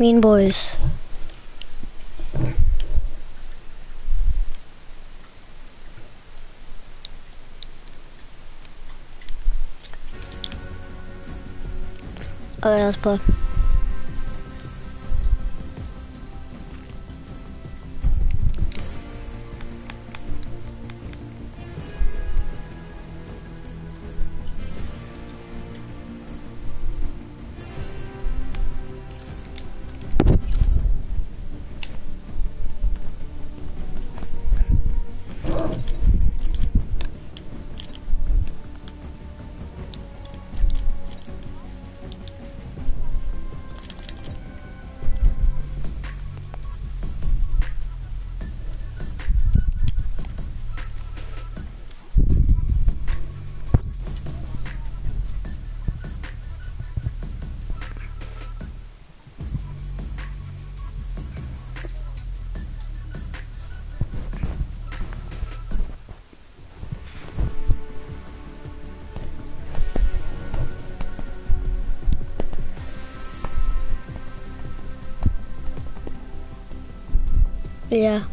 Mean boys. Yeah, let's play. Yeah.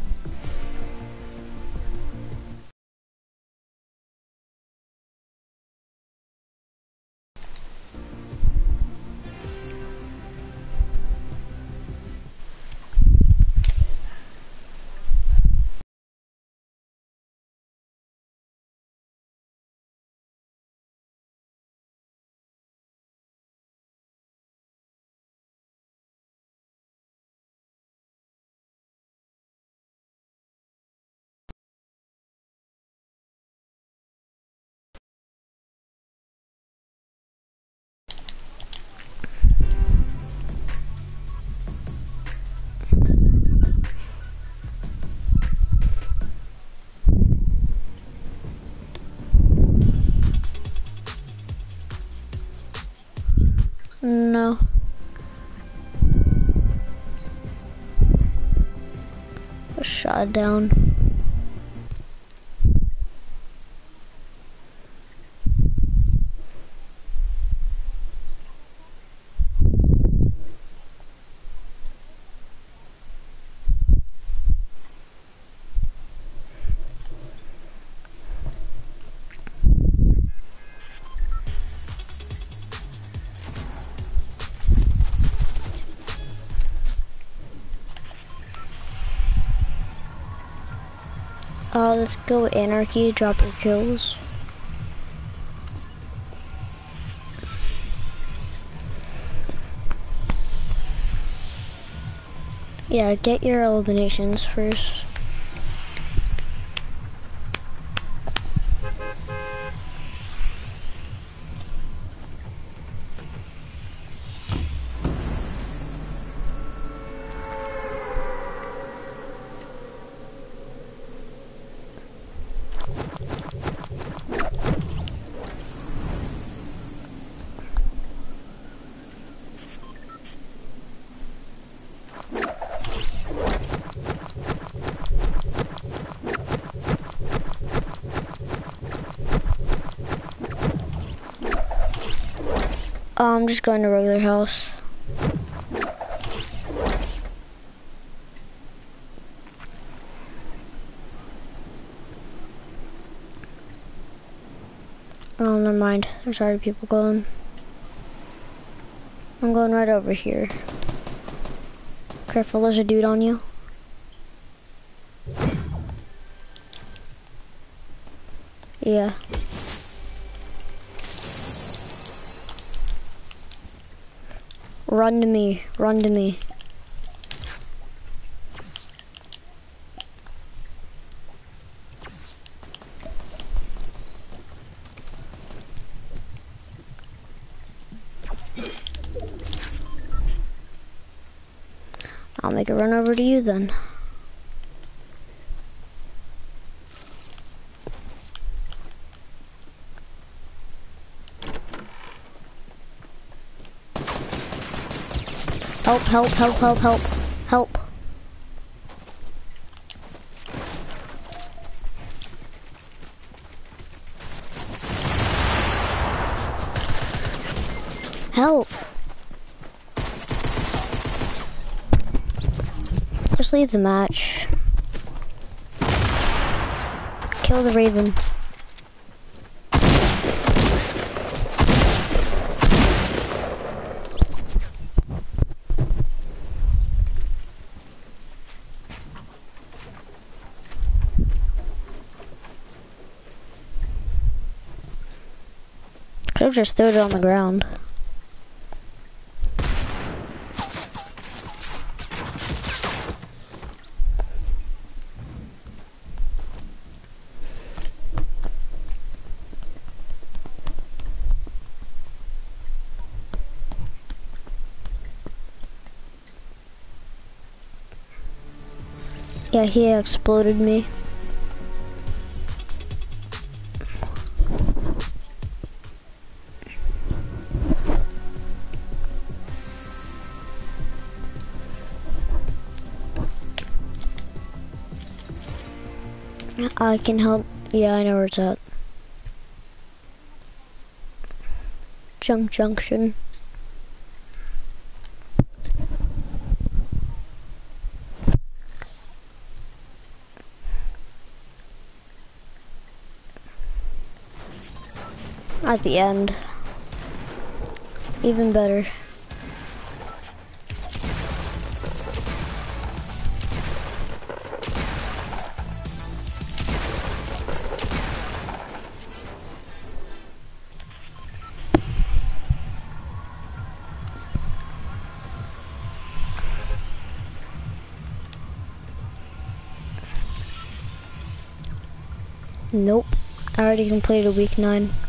No. Shot down. Let's go anarchy, drop your kills. Yeah, get your eliminations first. I'm just going to regular house. Oh, never mind. There's already people going. I'm going right over here. Careful, there's a dude on you. Yeah. Run to me, run to me. I'll make a run over to you then. Help, help, help, help, help, help. Just leave the match. Kill the raven. Could have just threw it on the ground. Yeah, he exploded me. I can help. Yeah, I know where it's at. Junk Junction. At the end. Even better. already completed week 9.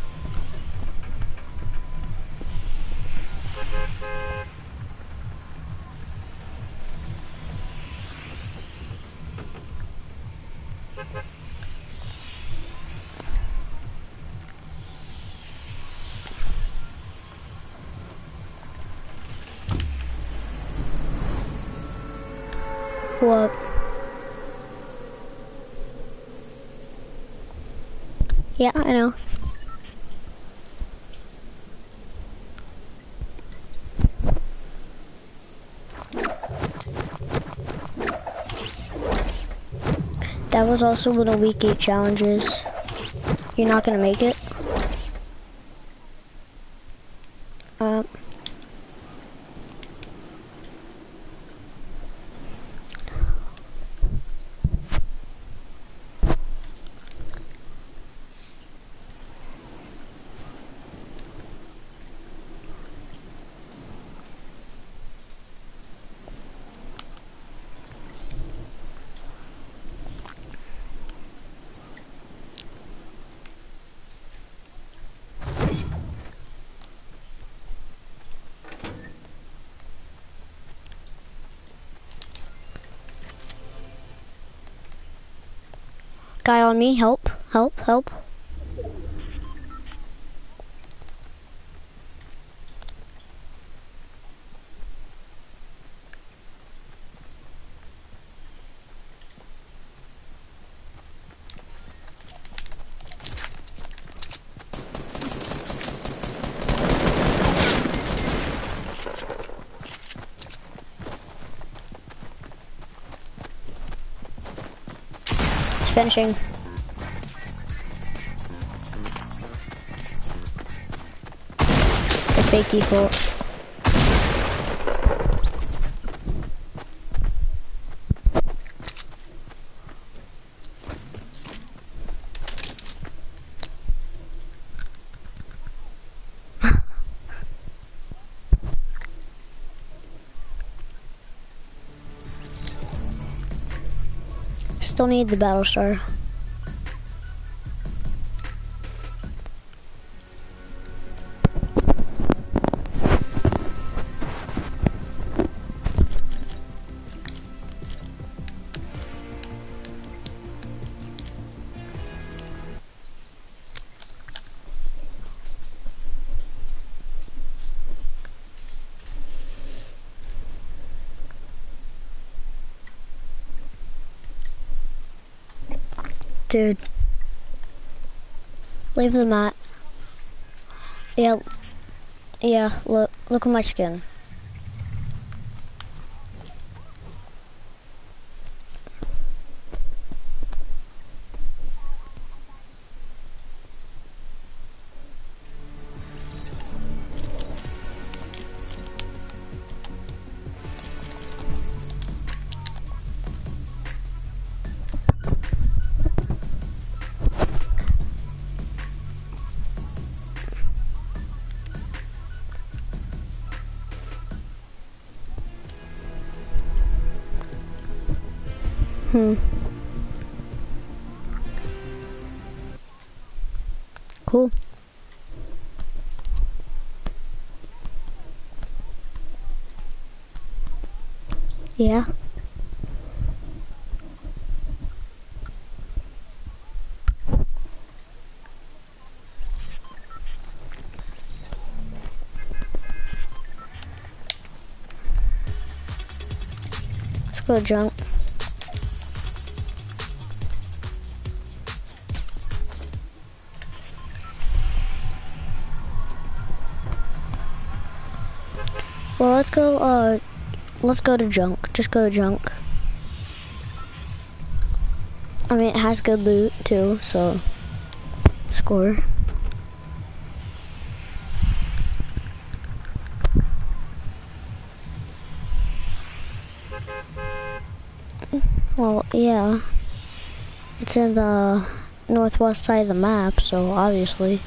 Was also week eight challenges. You're not gonna make it. Uh, guy on me, help, help, help. Finishing. Fake default. Still need the battle star. Dude. Leave the mat. Yeah. Yeah, look look at my skin. Yeah. Let's go junk. Well, let's go, uh, let's go to junk. Just go to junk. I mean, it has good loot, too, so, score. Well, yeah. It's in the northwest side of the map, so obviously.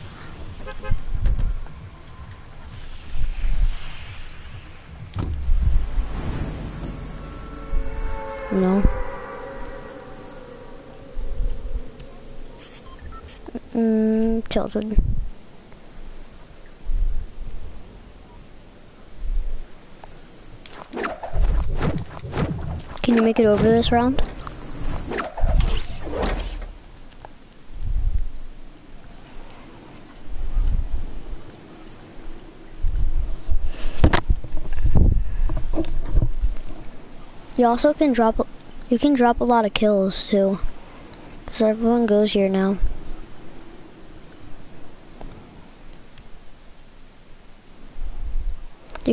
Tilted. Can you make it over this round? You also can drop, you can drop a lot of kills too. Cause everyone goes here now.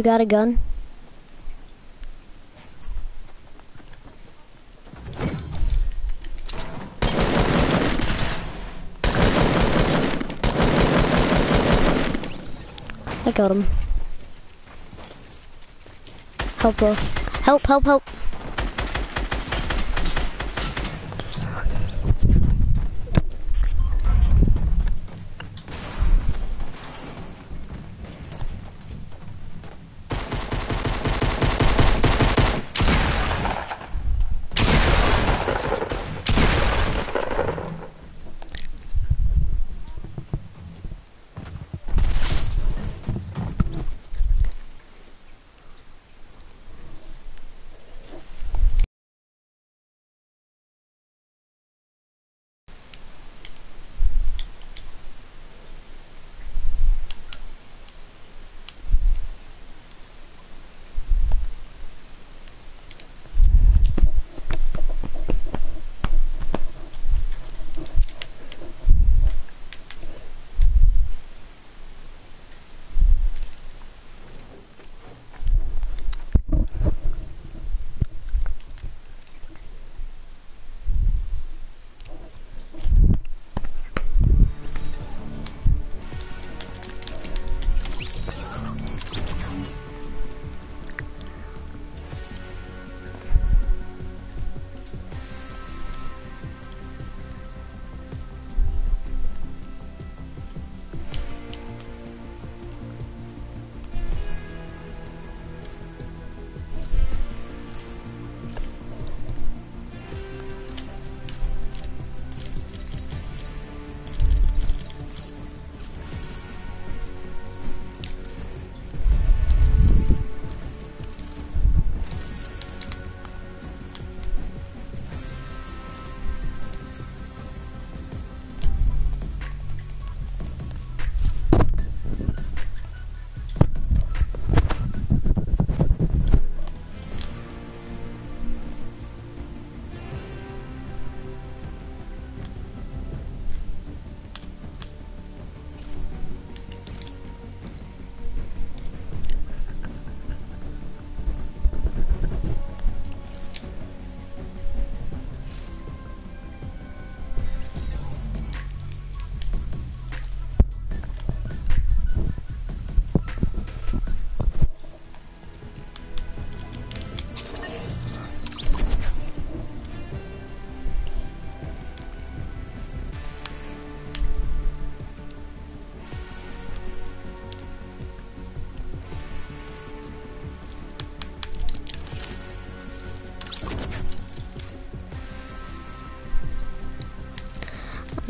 You got a gun? I got him. Help, bro. Help, help, help.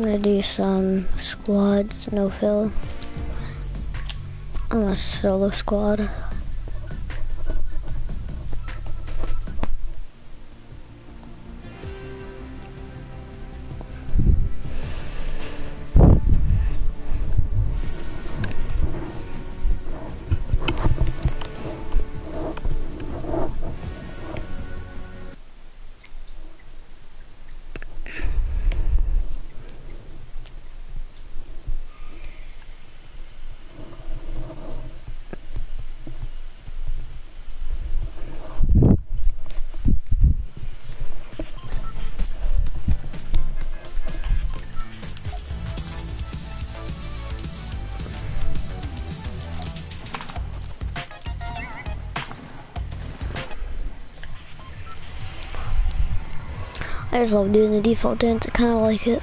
I'm gonna do some squads, no fill. I'm a solo squad. I just love doing the default dance. I kind of like it.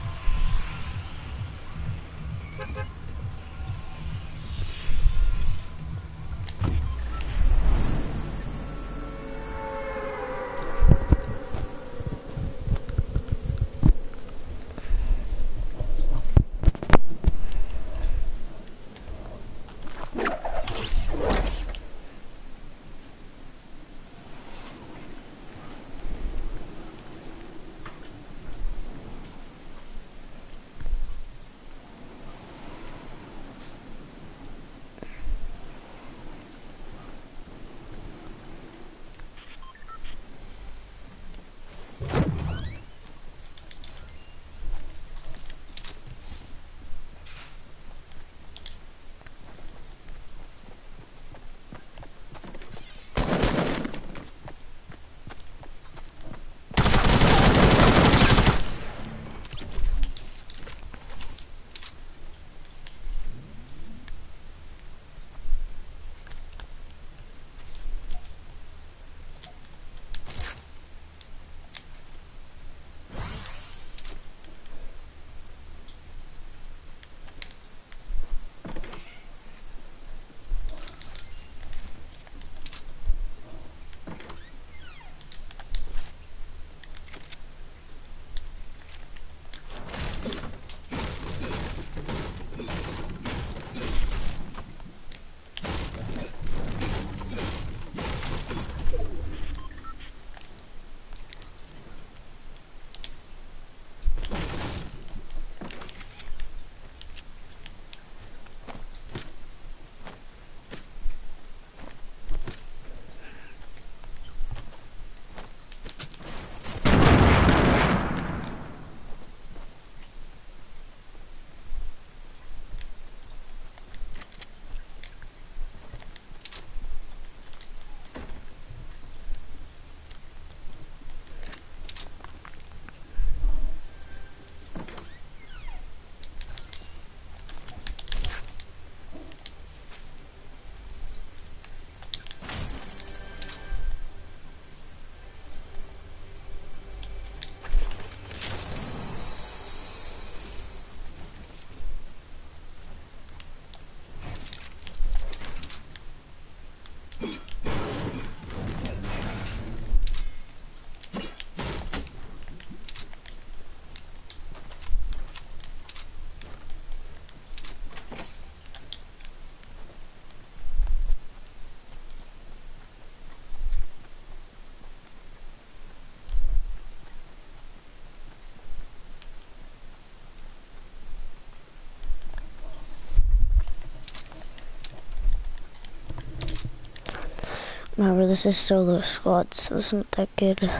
Remember, this is solo squad, so it's not that good.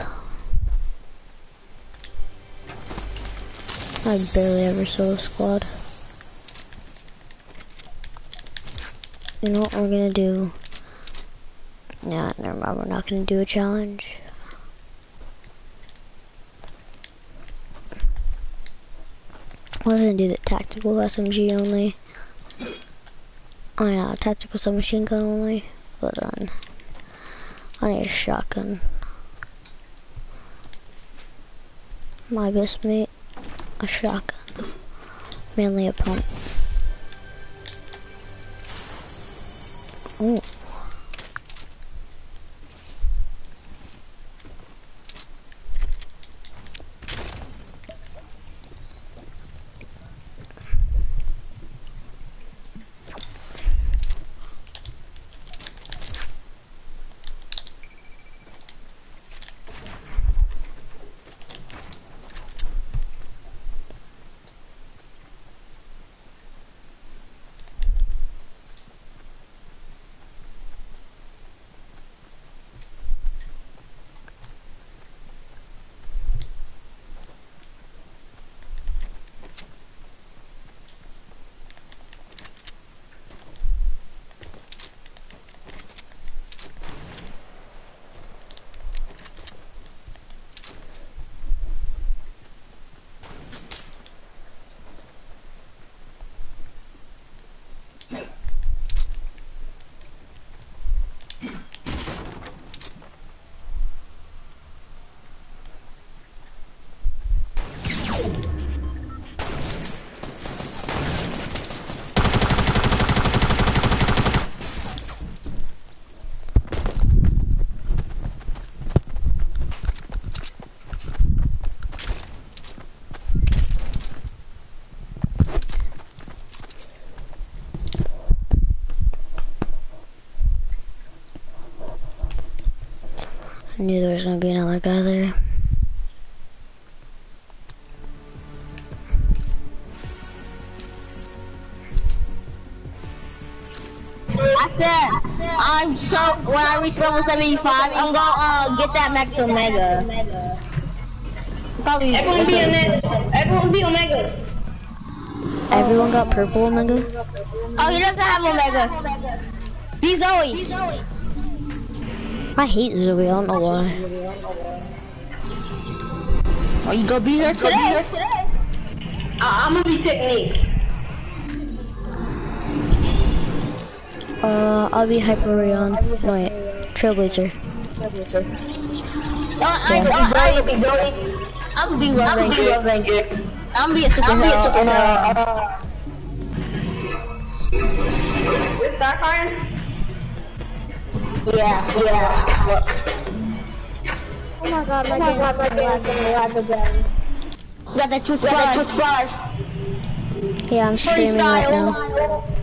I barely ever solo squad. You know what we're gonna do? Yeah, never mind, we're not gonna do a challenge. We're gonna do the tactical SMG only. Oh yeah, tactical submachine gun only. But then, I need a shotgun. My best mate, a shotgun. Mainly a pump. I knew there was gonna be another guy there. I said, I'm so, when I reach level 75, I'm gonna uh, get that Max Omega. Probably. Everyone be Omega. Everyone be Omega. Everyone got purple Omega? Oh, he doesn't have Omega. Be Zoey. I hate Zoey, I don't know why. Oh, you gonna be here today? Uh, I'm gonna be technique. Uh, I'll be Hyperion. No, wait. Trailblazer. No, I, I, I, be going. I'm gonna be Love Ranger. I'm gonna be a superhero. Uh, With Starfire? Yeah, yeah. Oh my god, my game, my game, my game. Got that two stars. Two stars. Yeah, I'm streaming right now.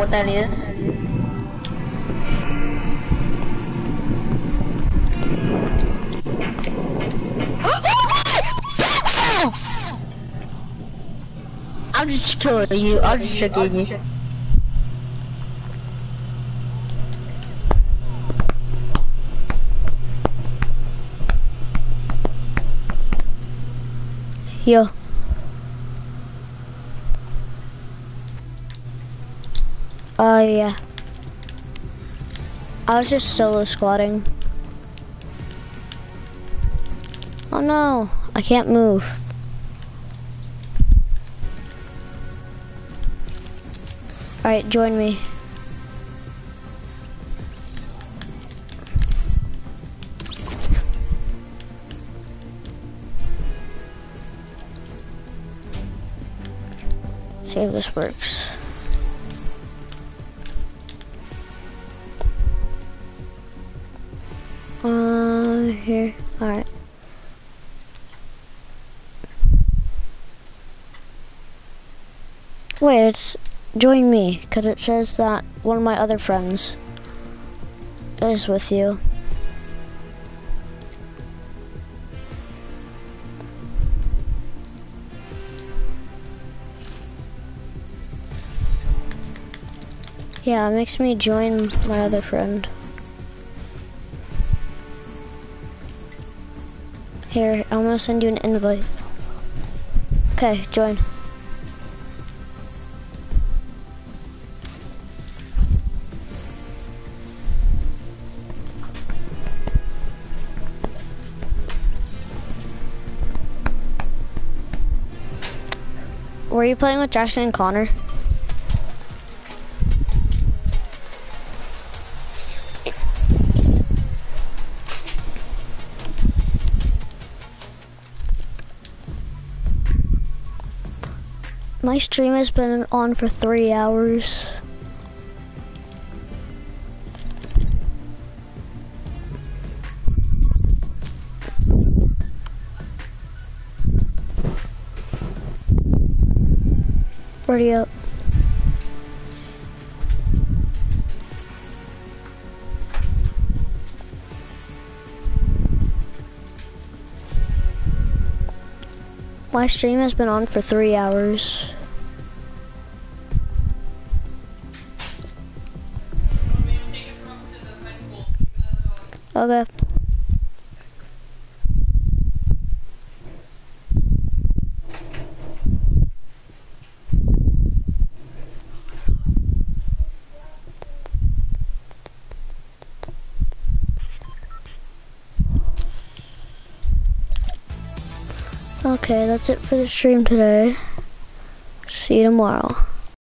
What that is. I'm just killing you. I'm just tricking you. Yo. Oh, yeah. I was just solo squatting. Oh no, I can't move. Alright, join me. See if this works. Wait, it's join me, because it says that one of my other friends is with you. Yeah, it makes me join my other friend. Here, I'm gonna send you an invite. Okay, join. Were you playing with Jackson and Connor? My stream has been on for three hours. Ready up. My stream has been on for three hours. Okay. Okay, that's it for the stream today. See you tomorrow.